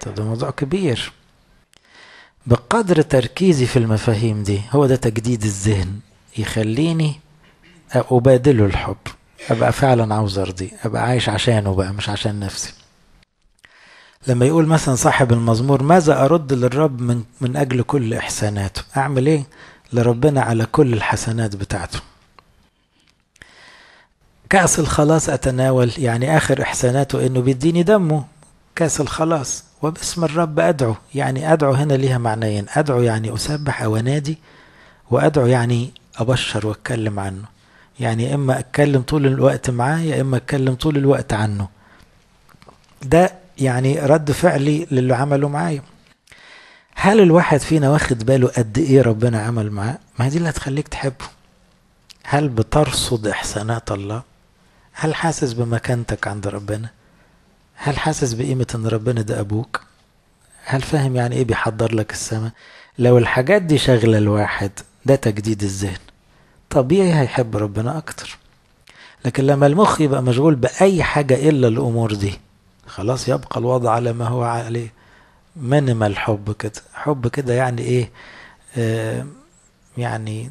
طب ده موضوع كبير. بقدر تركيزي في المفاهيم دي هو ده تجديد الذهن يخليني أبادله الحب أبقى فعلا عاوز أرضيه أبقى عايش عشانه بقى مش عشان نفسي. لما يقول مثلا صاحب المزمور ماذا أرد للرب من, من أجل كل إحساناته؟ أعمل إيه لربنا على كل الحسنات بتاعته؟ كأس الخلاص أتناول يعني آخر إحساناته إنه بيديني دمه. كأس الخلاص. وباسم الرب أدعو يعني أدعو هنا ليها معنيين. أدعو يعني أسبح أو أنادي وأدعو يعني أبشر وأتكلم عنه. يعني إما أتكلم طول الوقت معاه يا إما أتكلم طول الوقت عنه. ده يعني رد فعلي للي عمله معايا. هل الواحد فينا واخد باله قد إيه ربنا عمل معاه؟ ما دي اللي هتخليك تحبه. هل بترصد إحسانات الله؟ هل حاسس بمكانتك عند ربنا؟ هل حاسس بقيمة إن ربنا ده أبوك؟ هل فاهم يعني إيه بيحضر لك السماء؟ لو الحاجات دي شغلة الواحد ده تجديد الذهن. طبيعي هيحب ربنا أكتر. لكن لما المخ يبقى مشغول بأي حاجة إلا الأمور دي خلاص يبقى الوضع على ما هو عليه. مينيمال حب كده. حب كده يعني إيه؟ آه يعني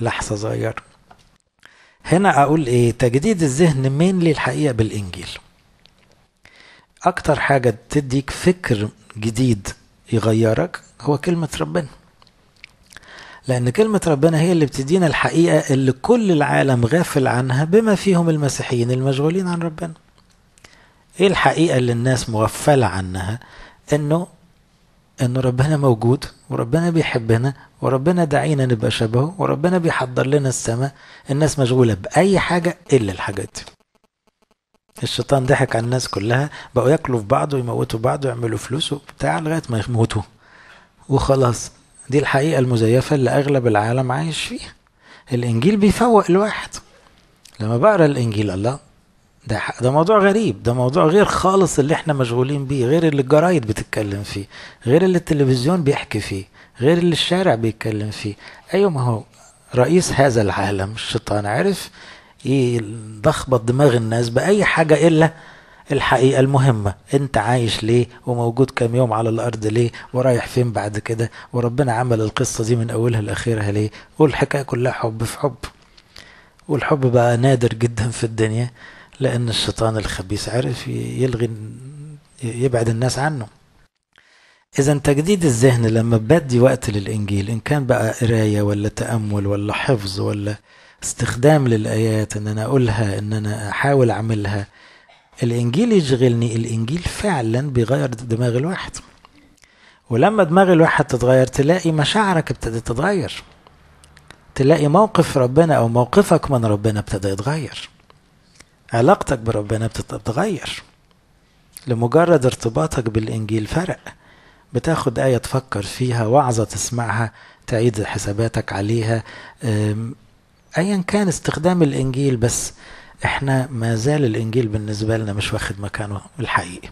لحظة صغيرة. هنا أقول إيه تجديد الذهن مين لي الحقيقة بالإنجيل. أكتر حاجة تديك فكر جديد يغيرك هو كلمة ربنا. لأن كلمة ربنا هي اللي بتدينا الحقيقة اللي كل العالم غافل عنها بما فيهم المسيحيين المشغولين عن ربنا. إيه الحقيقة اللي الناس مغفلة عنها؟ إنه انه ربنا موجود وربنا بيحبنا وربنا دعينا نبقى شبهه وربنا بيحضر لنا السماء. الناس مشغولة بأي حاجة إلا الحاجات دي. الشيطان ضحك على الناس كلها بقوا ياكلوا في بعض ويموتوا بعض ويعملوا فلوس وبتاع لغاية ما يموتوا. وخلاص دي الحقيقة المزيفة اللي أغلب العالم عايش فيها. الإنجيل بيفوق الواحد. لما بقرأ الإنجيل الله ده ده موضوع غريب ده موضوع غير خالص اللي إحنا مشغولين بيه غير اللي الجرايد بتتكلم فيه غير اللي التلفزيون بيحكي فيه غير اللي الشارع بيتكلم فيه. أيوه ما هو رئيس هذا العالم الشيطان عرف يلخبط دماغ الناس بأي حاجة إلا الحقيقة المهمة. أنت عايش ليه؟ وموجود كام يوم على الأرض ليه؟ ورايح فين بعد كده؟ وربنا عمل القصة دي من أولها لاخرها ليه؟ والحكاية كلها حب في حب. والحب بقى نادر جدا في الدنيا. لأن الشيطان الخبيث عرف يلغي يبعد الناس عنه. إذا تجديد الذهن لما بدي وقت للإنجيل إن كان بقى قراية ولا تأمل ولا حفظ ولا استخدام للآيات إن أنا أقولها إن أنا أحاول أعملها الإنجيل يشغلني الإنجيل فعلا بيغير دماغ الواحد. ولما دماغ الواحد تتغير تلاقي مشاعرك ابتدت تتغير. تلاقي موقف ربنا أو موقفك من ربنا ابتدى يتغير. علاقتك بربنا بتتغير. لمجرد ارتباطك بالإنجيل فرق. بتاخد آية تفكر فيها وعظة تسمعها تعيد حساباتك عليها. أيا كان استخدام الإنجيل بس إحنا ما زال الإنجيل بالنسبة لنا مش واخد مكانه الحقيقي.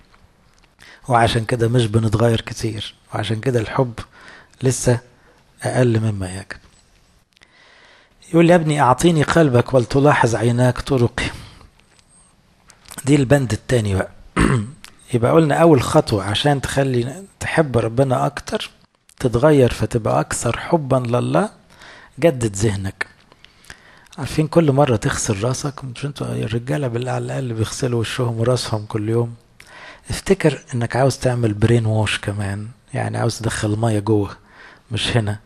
وعشان كده مش بنتغير كتير. وعشان كده الحب لسه أقل مما يجب يقول يا ابني أعطيني قلبك ولتلاحظ عيناك طرقي. دي البند التاني بقى. يبقى قلنا أول خطوة عشان تخلي تحب ربنا أكتر تتغير فتبقى أكثر حبا لله جدد ذهنك. عارفين كل مرة تغسل راسك مش أنتوا الرجالة على الأقل بيغسلوا وشهم وراسهم كل يوم. افتكر إنك عاوز تعمل برين ووش كمان يعني عاوز تدخل مية جوه مش هنا.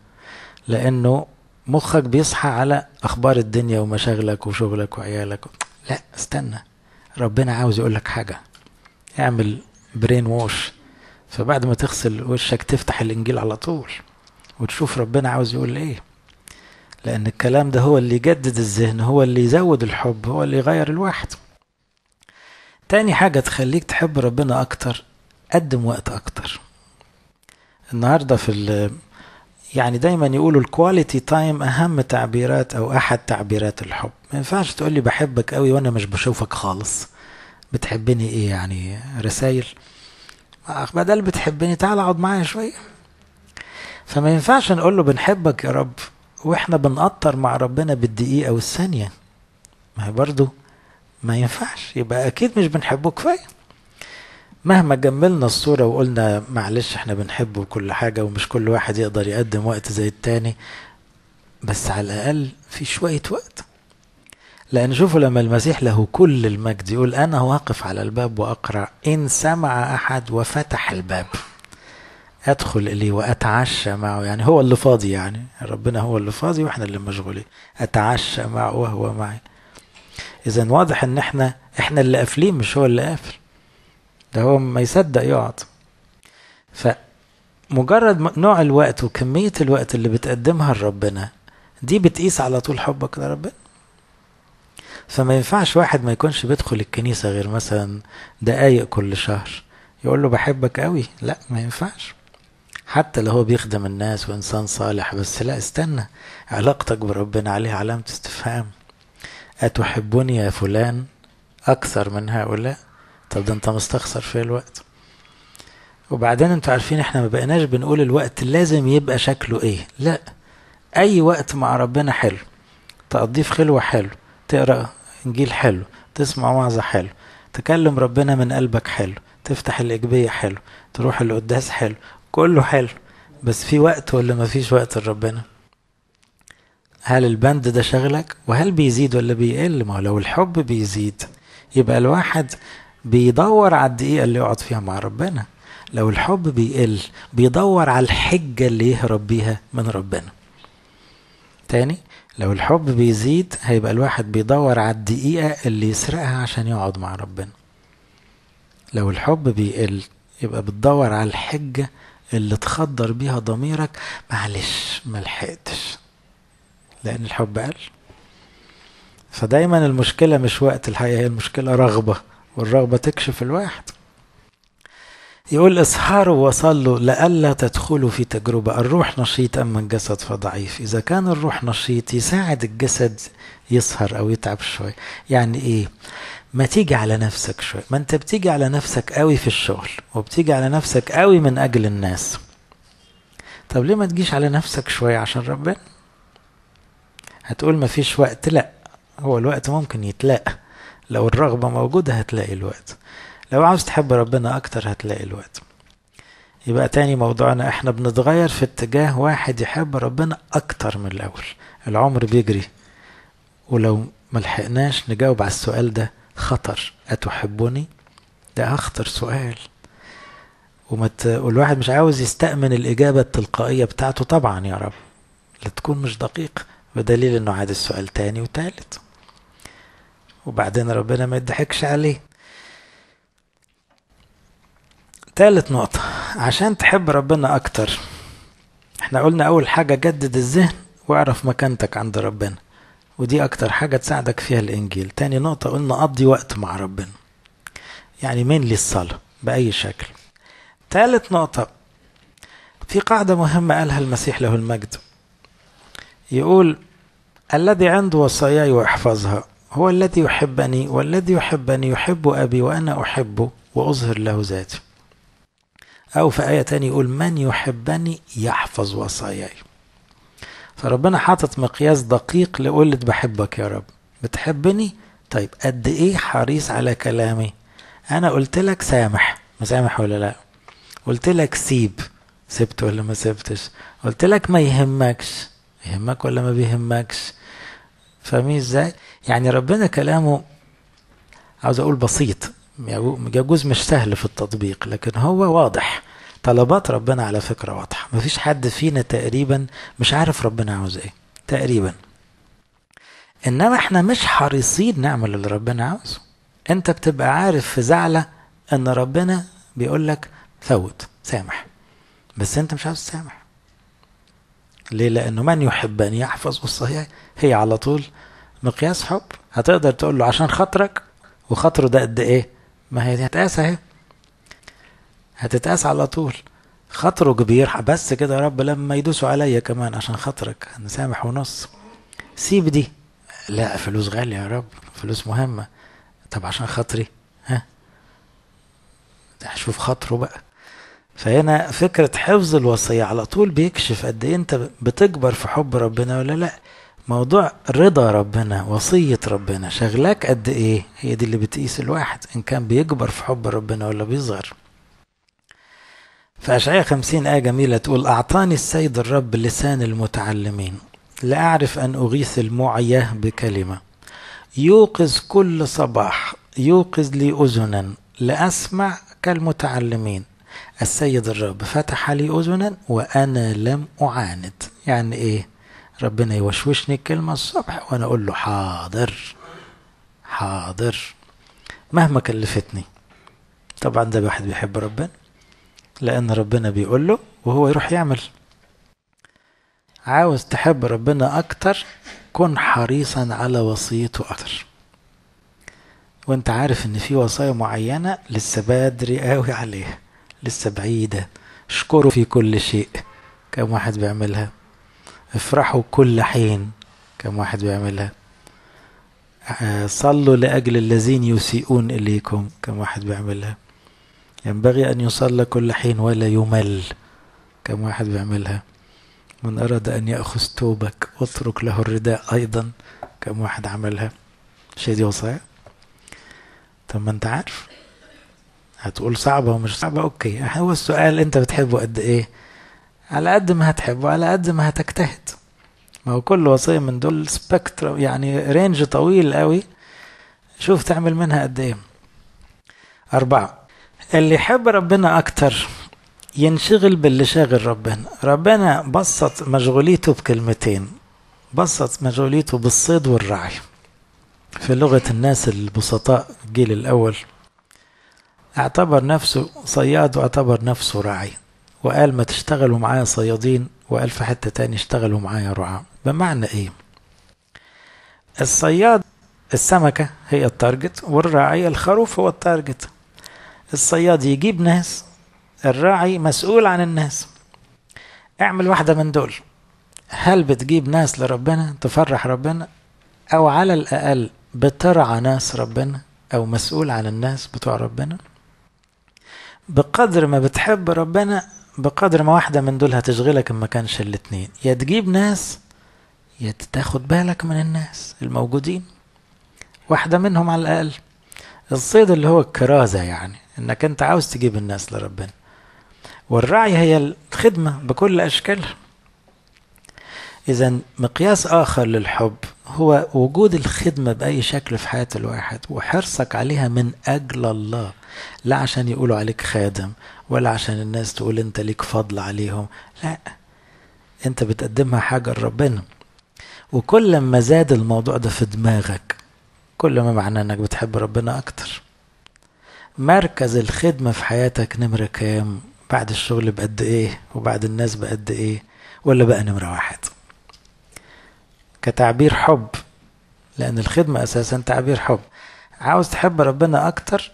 لأنه مخك بيصحى على أخبار الدنيا ومشاغلك وشغلك وعيالك. لا استنى. ربنا عاوز يقول لك حاجة. اعمل برين ووش فبعد ما تغسل وشك تفتح الإنجيل على طول وتشوف ربنا عاوز يقول إيه. لأن الكلام ده هو اللي يجدد الذهن هو اللي يزود الحب هو اللي يغير الواحد. تاني حاجة تخليك تحب ربنا أكتر قدم وقت أكتر. النهاردة في يعني دايما يقولوا ال quality time أهم تعبيرات أو أحد تعبيرات الحب. ما ينفعش تقول لي بحبك قوي وأنا مش بشوفك خالص. بتحبني إيه يعني؟ رسايل بدل بتحبني تعال اقعد معايا شوية. فما ينفعش نقول له بنحبك يا رب وإحنا بنقطر مع ربنا بالدقيقة والثانية. ما هي برضو ما ينفعش. يبقى أكيد مش بنحبه كفاية. مهما جملنا الصورة وقلنا معلش إحنا بنحبه وكل حاجة ومش كل واحد يقدر يقدم وقت زي التاني بس على الأقل في شوية وقت. لأن شوفوا لما المسيح له كل المجد يقول أنا واقف على الباب وأقرأ إن سمع أحد وفتح الباب. أدخل إليه وأتعشى معه يعني هو اللي فاضي يعني ربنا هو اللي فاضي وإحنا اللي مشغولين. أتعشى معه وهو معي. إذا واضح إن إحنا إحنا اللي قافلين مش هو اللي قافل. ده هو ما يصدق يقعد. فمجرد نوع الوقت وكمية الوقت اللي بتقدمها لربنا دي بتقيس على طول حبك لربنا. فما ينفعش واحد ما يكونش بيدخل الكنيسة غير مثلا دقايق كل شهر يقول له بحبك قوي. لا ما ينفعش. حتى لو هو بيخدم الناس وإنسان صالح بس لا استنى. علاقتك بربنا عليها علامة استفهام. أتحبني يا فلان أكثر من هؤلاء؟ طب ده أنت مستخسر في الوقت. وبعدين أنتوا عارفين إحنا ما بقيناش بنقول الوقت لازم يبقى شكله إيه. لا اي وقت مع ربنا حلو. تقضيه في خلوة حلو. تقرأ انجيل حلو. تسمع وعظة حلو. تكلم ربنا من قلبك حلو. تفتح الإجبية حلو. تروح القداس حلو. كله حلو. بس في وقت ولا ما فيش وقت لربنا؟ هل البند ده شغلك؟ وهل بيزيد ولا بيقل؟ ما لو الحب بيزيد يبقى الواحد بيدور على الدقيقة اللي يقعد فيها مع ربنا. لو الحب بيقل بيدور على الحجة اللي يهرب بيها من ربنا. تاني لو الحب بيزيد هيبقى الواحد بيدور على الدقيقة اللي يسرقها عشان يقعد مع ربنا. لو الحب بيقل يبقى بتدور على الحجة اللي تخدر بيها ضميرك. معلش ملحقتش لأن الحب قل. فدايما المشكلة مش وقت الحقيقة هي المشكلة رغبة. والرغبة تكشف الواحد. يقول اسهروا وصلوا لئلا تدخلوا في تجربة. الروح نشيط أما الجسد فضعيف؟ إذا كان الروح نشيط يساعد الجسد يسهر أو يتعب شوية يعني إيه؟ ما تيجي على نفسك شوية ما أنت بتيجي على نفسك قوي في الشغل وبتيجي على نفسك قوي من أجل الناس. طب ليه ما تجيش على نفسك شوية عشان ربنا؟ هتقول ما فيش وقت. لا هو الوقت ممكن يتلاقى. لو الرغبة موجودة هتلاقي الوقت. لو عاوز تحب ربنا أكتر هتلاقي الوقت. يبقى تاني موضوعنا إحنا بنتغير في اتجاه واحد يحب ربنا أكتر من الأول. العمر بيجري. ولو ملحقناش نجاوب على السؤال ده خطر. أتحبني ده أخطر سؤال. ومت... والواحد مش عاوز يستأمن الإجابة التلقائية بتاعته. طبعا يا رب. لتكون مش دقيق. بدليل إنه عاد السؤال تاني وتالت. وبعدين ربنا ما يضحكش عليه. تالت نقطة عشان تحب ربنا أكتر إحنا قلنا أول حاجة جدد الذهن واعرف مكانتك عند ربنا ودي أكتر حاجة تساعدك فيها الإنجيل. تاني نقطة قلنا قضي وقت مع ربنا يعني مين للصلاة بأي شكل. تالت نقطة في قاعدة مهمة قالها المسيح له المجد يقول الذي عنده وصاياي ويحفظها هو الذي يحبني والذي يحبني يحب أبي وأنا أحبه وأظهر له ذاتي. أو في آية تانية يقول من يحبني يحفظ وصاياي. فربنا حاطط مقياس دقيق لقولة بحبك يا رب. بتحبني؟ طيب قد إيه حريص على كلامي؟ أنا قلت لك سامح. مسامح ولا لا؟ قلت لك سيب. سبت ولا ما سبتش؟ قلت لك ما يهمكش. يهمك ولا ما بيهمكش؟ فاهمين إزاي؟ يعني ربنا كلامه عاوز أقول بسيط يجوز مش سهل في التطبيق لكن هو واضح. طلبات ربنا على فكرة واضحة. مفيش حد فينا تقريبا مش عارف ربنا عاوز إيه. تقريبا. إنما إحنا مش حريصين نعمل اللي ربنا عاوزه. أنت بتبقى عارف في زعلة إن ربنا بيقول لك فوت سامح. بس أنت مش عاوز تسامح. ليه؟ لأنه من يحبني يحفظ وصاياي هي على طول مقياس حب. هتقدر تقول له عشان خاطرك وخاطره ده قد إيه؟ ما هي هتقاس أهي. هتتقاس على طول. خاطره كبير بس كده يا رب لما يدوسوا عليا كمان عشان خاطرك. أنا سامح ونص. سيب دي. لا فلوس غالية يا رب. فلوس مهمة. طب عشان خاطري؟ ها؟ هشوف خاطره بقى. فهنا فكرة حفظ الوصية على طول بيكشف قد إيه أنت بتكبر في حب ربنا ولا لأ. موضوع رضا ربنا وصية ربنا شغلاك قد إيه؟ هي دي اللي بتقيس الواحد إن كان بيكبر في حب ربنا ولا بيصغر. في أشعية خمسين آية جميلة تقول أعطاني السيد الرب لسان المتعلمين لأعرف أن أغيث المعية بكلمة. يوقظ كل صباح يوقظ لي أذنا لأسمع كالمتعلمين. السيد الرب فتح لي أذنا وأنا لم أعاند. يعني إيه؟ ربنا يوشوشني الكلمة الصبح وأنا أقول له حاضر حاضر. مهما كلفتني. طبعا ده واحد بيحب ربنا لأن ربنا بيقول له وهو يروح يعمل. عاوز تحب ربنا أكتر كن حريصا على وصيته أكتر. وأنت عارف إن في وصايا معينة لسه بدري قوي عليها لسه بعيدة. اشكروا في كل شيء. كم واحد بيعملها؟ افرحوا كل حين. كم واحد بيعملها؟ صلوا لأجل الذين يسيئون إليكم. كم واحد بيعملها؟ ينبغي أن يصلى كل حين ولا يمل. كم واحد بيعملها؟ من أراد أن يأخذ توبك اترك له الرداء أيضا. كم واحد عملها؟ مش دي وصايا؟ طب ما أنت عارف. هتقول صعبة ومش صعبة؟ okay. هو السؤال أنت بتحبه قد إيه؟ على قد ما هتحبه على قد ما هتجتهد. ما هو كل وصية من دول spectrum يعني range طويل قوي. شوف تعمل منها قد إيه. أربعة اللي يحب ربنا أكتر ينشغل باللي شاغل ربنا. ربنا بسط مشغوليته بكلمتين بسط مشغوليته بالصيد والرعي. في لغة الناس البسطاء الجيل الأول اعتبر نفسه صياد واعتبر نفسه راعي. وقال ما تشتغلوا معايا صيادين وقال في حتة تاني اشتغلوا معايا رعاة. بمعنى إيه؟ الصياد السمكة هي ال target والراعي الخروف هو ال target. الصياد يجيب ناس الراعي مسؤول عن الناس. اعمل واحدة من دول. هل بتجيب ناس لربنا تفرح ربنا أو على الأقل بترعى ناس ربنا أو مسؤول عن الناس بتوع ربنا؟ بقدر ما بتحب ربنا بقدر ما واحدة من دول هتشغلك ما كانش الاتنين. يا تجيب ناس يا تاخد بالك من الناس الموجودين. واحدة منهم على الأقل. الصيد اللي هو الكرازة يعني إنك أنت عاوز تجيب الناس لربنا. والرعي هي الخدمة بكل أشكالها. إذا مقياس آخر للحب هو وجود الخدمة بأي شكل في حياة الواحد وحرصك عليها من أجل الله لا عشان يقولوا عليك خادم ولا عشان الناس تقول أنت ليك فضل عليهم. لا أنت بتقدمها حاجة لربنا. وكل ما زاد الموضوع ده في دماغك كل ما معناه أنك بتحب ربنا أكتر. مركز الخدمة في حياتك نمرة كام؟ بعد الشغل بقد إيه؟ وبعد الناس بقد إيه؟ ولا بقى نمرة واحد؟ كتعبير حب لأن الخدمة أساسا تعبير حب. عاوز تحب ربنا أكتر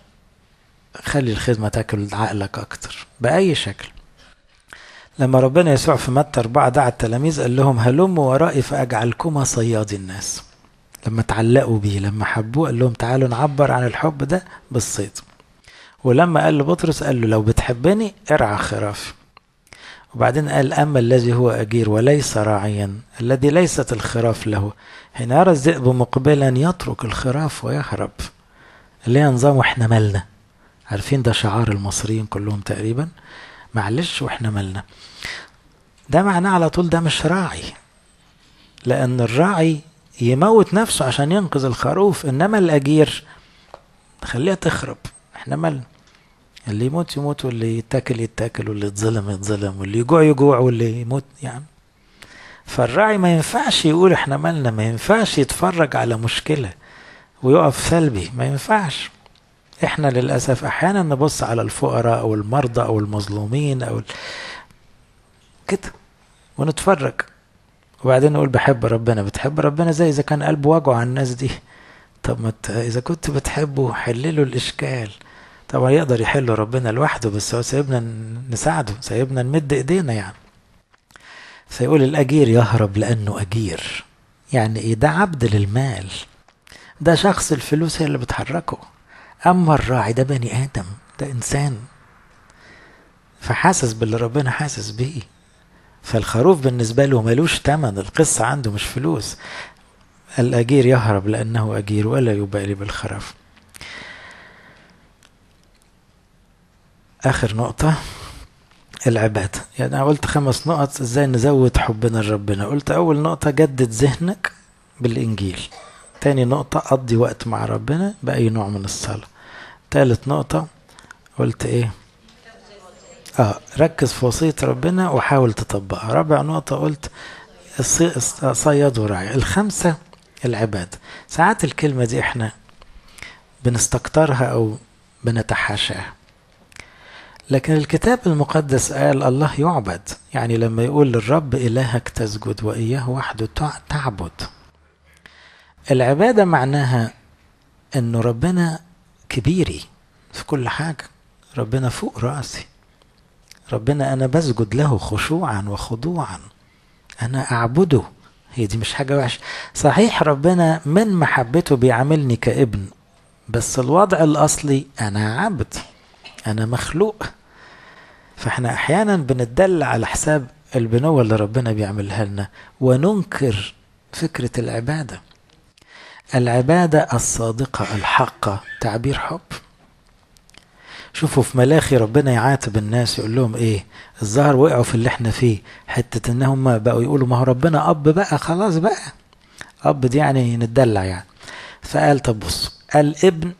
خلي الخدمة تاكل عقلك أكتر بأي شكل. لما ربنا يسوع في متى أربعة دعا التلاميذ قال لهم هلموا ورائي فأجعلكما صيادي الناس. لما تعلقوا بيه لما حبوه قال لهم تعالوا نعبر عن الحب ده بالصيد. ولما قال لبطرس قال له لو بتحبني ارعى خرافي وبعدين قال أما الذي هو أجير وليس راعيا الذي ليست الخراف له. حين يرى الذئب مقبلا يترك الخراف ويهرب. اللي هي نظام وإحنا مالنا. عارفين ده شعار المصريين كلهم تقريبا؟ معلش وإحنا مالنا. ده معناه على طول ده مش راعي لأن الراعي يموت نفسه عشان ينقذ الخروف إنما الأجير خليها تخرب. إحنا مالنا. اللي يموت يموت واللي يتاكل يتاكل واللي يتظلم يتظلم واللي يجوع يجوع واللي يموت يعني. فالراعي ما ينفعش يقول إحنا مالنا ما ينفعش يتفرج على مشكلة ويقف سلبي ما ينفعش. إحنا للأسف أحيانا نبص على الفقراء أو المرضى أو المظلومين أو. كده ونتفرج. وبعدين نقول بحب ربنا بتحب ربنا زي إذا كان قلبه وجعه على الناس دي. طب ما إذا كنت بتحبه حلله الإشكال. طبعا يقدر يحل ربنا لوحده بس هو سايبنا نساعده سايبنا نمد إيدينا يعني. فيقول الأجير يهرب لأنه أجير. يعني إيه؟ ده عبد للمال. ده شخص الفلوس هي اللي بتحركه. اما الراعي ده بني آدم ده إنسان. فحاسس باللي ربنا حاسس بيه. فالخروف بالنسبة له ملوش تمن القصة عنده مش فلوس. الأجير يهرب لأنه أجير ولا يبالي بالخرف آخر نقطة العبادة يعني أنا قلت خمس نقط إزاي نزود حبنا لربنا. قلت أول نقطة جدد ذهنك بالإنجيل. تاني نقطة قضي وقت مع ربنا بأي نوع من الصلاة. تالت نقطة. قلت إيه؟ آه ركز في وصية ربنا وحاول تطبقها. رابع نقطة قلت صياد وراعي. الخمسة العبادة ساعات الكلمة دي إحنا بنستكترها أو بنتحاشاها. لكن الكتاب المقدس قال الله يعبد. يعني لما يقول للرب إلهك تسجد وإياه وحده تعبد. العبادة معناها أنه ربنا كبيري في كل حاجة. ربنا فوق رأسي. ربنا أنا بسجد له خشوعا وخضوعا. أنا أعبده. هي دي مش حاجة وحشة. صحيح ربنا من محبته بيعاملني كابن بس الوضع الأصلي أنا عبد أنا مخلوق. فإحنا أحيانا بنتدل على حساب البنوة اللي ربنا بيعملها لنا وننكر فكرة العبادة. العبادة الصادقة الحقة تعبير حب. شوفوا في ملاخي ربنا يعاتب الناس يقول لهم إيه؟ الظاهر وقعوا في اللي إحنا فيه. حتة إنهم بقوا يقولوا ما هو ربنا أب بقى خلاص بقى. أب دي يعني نتدلع يعني. فقال طب بصوا الابن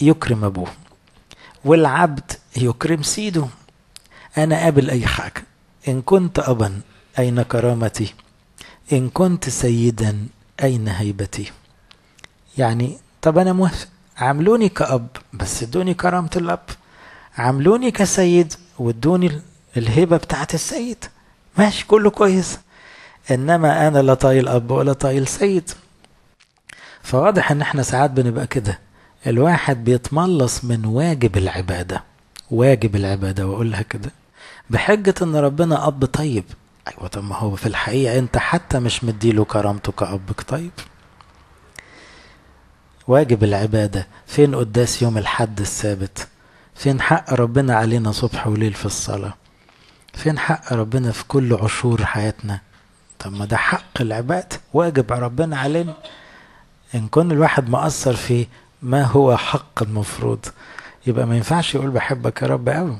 يكرم أبوه والعبد يكرم سيده. أنا قابل اي حاجة إن كنت أبا أين كرامتي؟ إن كنت سيدا أين هيبتي؟ يعني طب أنا موافق. عاملوني كأب بس ادوني كرامة الأب. عاملوني كسيد وادوني الهيبة بتاعت السيد. ماشي كله كويس. إنما أنا لا طايل أب ولا طايل سيد. فواضح إن إحنا ساعات بنبقى كده. الواحد بيتملص من واجب العبادة. واجب العبادة وأقولها كده. بحجة إن ربنا أب طيب. أيوه طب ما هو في الحقيقة أنت حتى مش مديله كرامته كأبك طيب. واجب العبادة. فين قداس يوم الحد الثابت؟ فين حق ربنا علينا صبح وليل في الصلاة؟ فين حق ربنا في كل عشور حياتنا؟ طب ما ده حق العباد. واجب ربنا علينا. إن كون الواحد مقصر في ما هو حق المفروض. يبقى ما ينفعش يقول بحبك يا رب قوي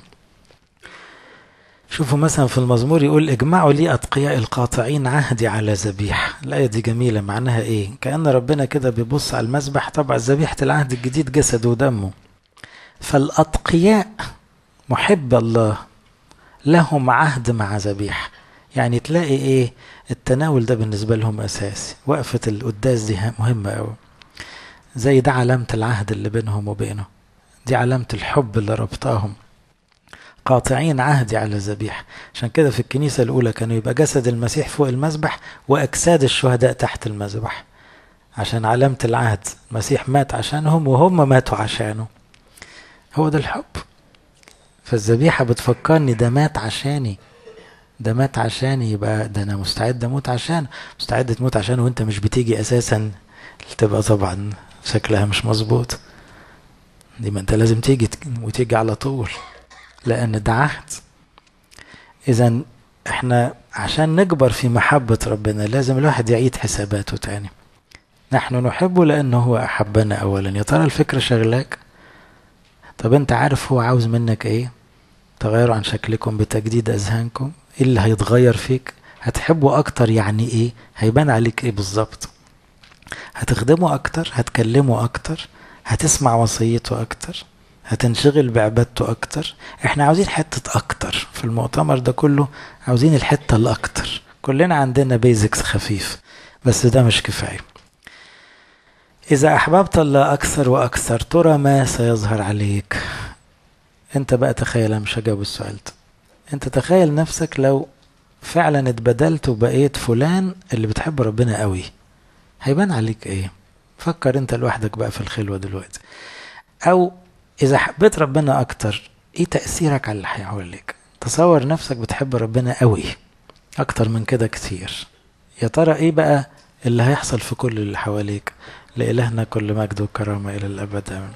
شوفوا مثلا في المزمور يقول اجمعوا لي أتقياء القاطعين عهدي على ذبيحة. الايه دي جميلة معناها إيه؟ كأن ربنا كده بيبص على المذبح طبعا ذبيحة العهد الجديد جسده ودمه. فالأتقياء محب الله لهم عهد مع ذبيحة. يعني تلاقي إيه؟ التناول ده بالنسبة لهم أساسي. وقفة القداس دي مهمة قوي زي ده علامة العهد اللي بينهم وبينه. دي علامة الحب اللي ربطاهم. قاطعين عهدي على ذبيحة عشان كده في الكنيسة الأولى كانوا يبقى جسد المسيح فوق المذبح وأجساد الشهداء تحت المذبح. عشان علامة العهد المسيح مات عشانهم وهم ماتوا عشانه. هو ده الحب. فالذبيحة بتفكرني ده مات عشاني. ده مات عشاني يبقى ده أنا مستعد أموت عشان مستعد تموت عشانه وأنت مش بتيجي أساسا. تبقى طبعا شكلها مش مظبوط. دي ما أنت لازم تيجي وتيجي على طول. لأن ده عهد. إذا إحنا عشان نكبر في محبة ربنا لازم الواحد يعيد حساباته تاني. نحن نحبه لأنه هو أحبنا أولا. يا ترى الفكرة شغلاك؟ طب أنت عارف هو عاوز منك إيه؟ تغيروا عن شكلكم بتجديد أذهانكم؟ إيه اللي هيتغير فيك؟ هتحبه أكتر يعني إيه؟ هيبان عليك إيه بالظبط؟ هتخدمه أكتر؟ هتكلمه أكتر؟ هتسمع وصيته أكتر؟ هتنشغل بعبادته أكتر. إحنا عاوزين حتة أكتر في المؤتمر ده كله عاوزين الحتة الأكتر. كلنا عندنا بيزكس خفيف بس ده مش كفاية. إذا أحببت الله أكثر وأكثر ترى ما سيظهر عليك. أنت بقى تخيل أنا مش هجاوب السؤال ده. أنت تخيل نفسك لو فعلا اتبدلت وبقيت فلان اللي بتحب ربنا قوي هيبان عليك إيه؟ فكر أنت لوحدك بقى في الخلوة دلوقتي. أو إذا حبيت ربنا أكتر إيه تأثيرك على اللي حواليك؟ تصور نفسك بتحب ربنا قوي أكتر من كده كتير. يا ترى إيه بقى اللي هيحصل في كل اللي حواليك؟ لإلهنا كل مجد وكرامة إلى الأبد آمين.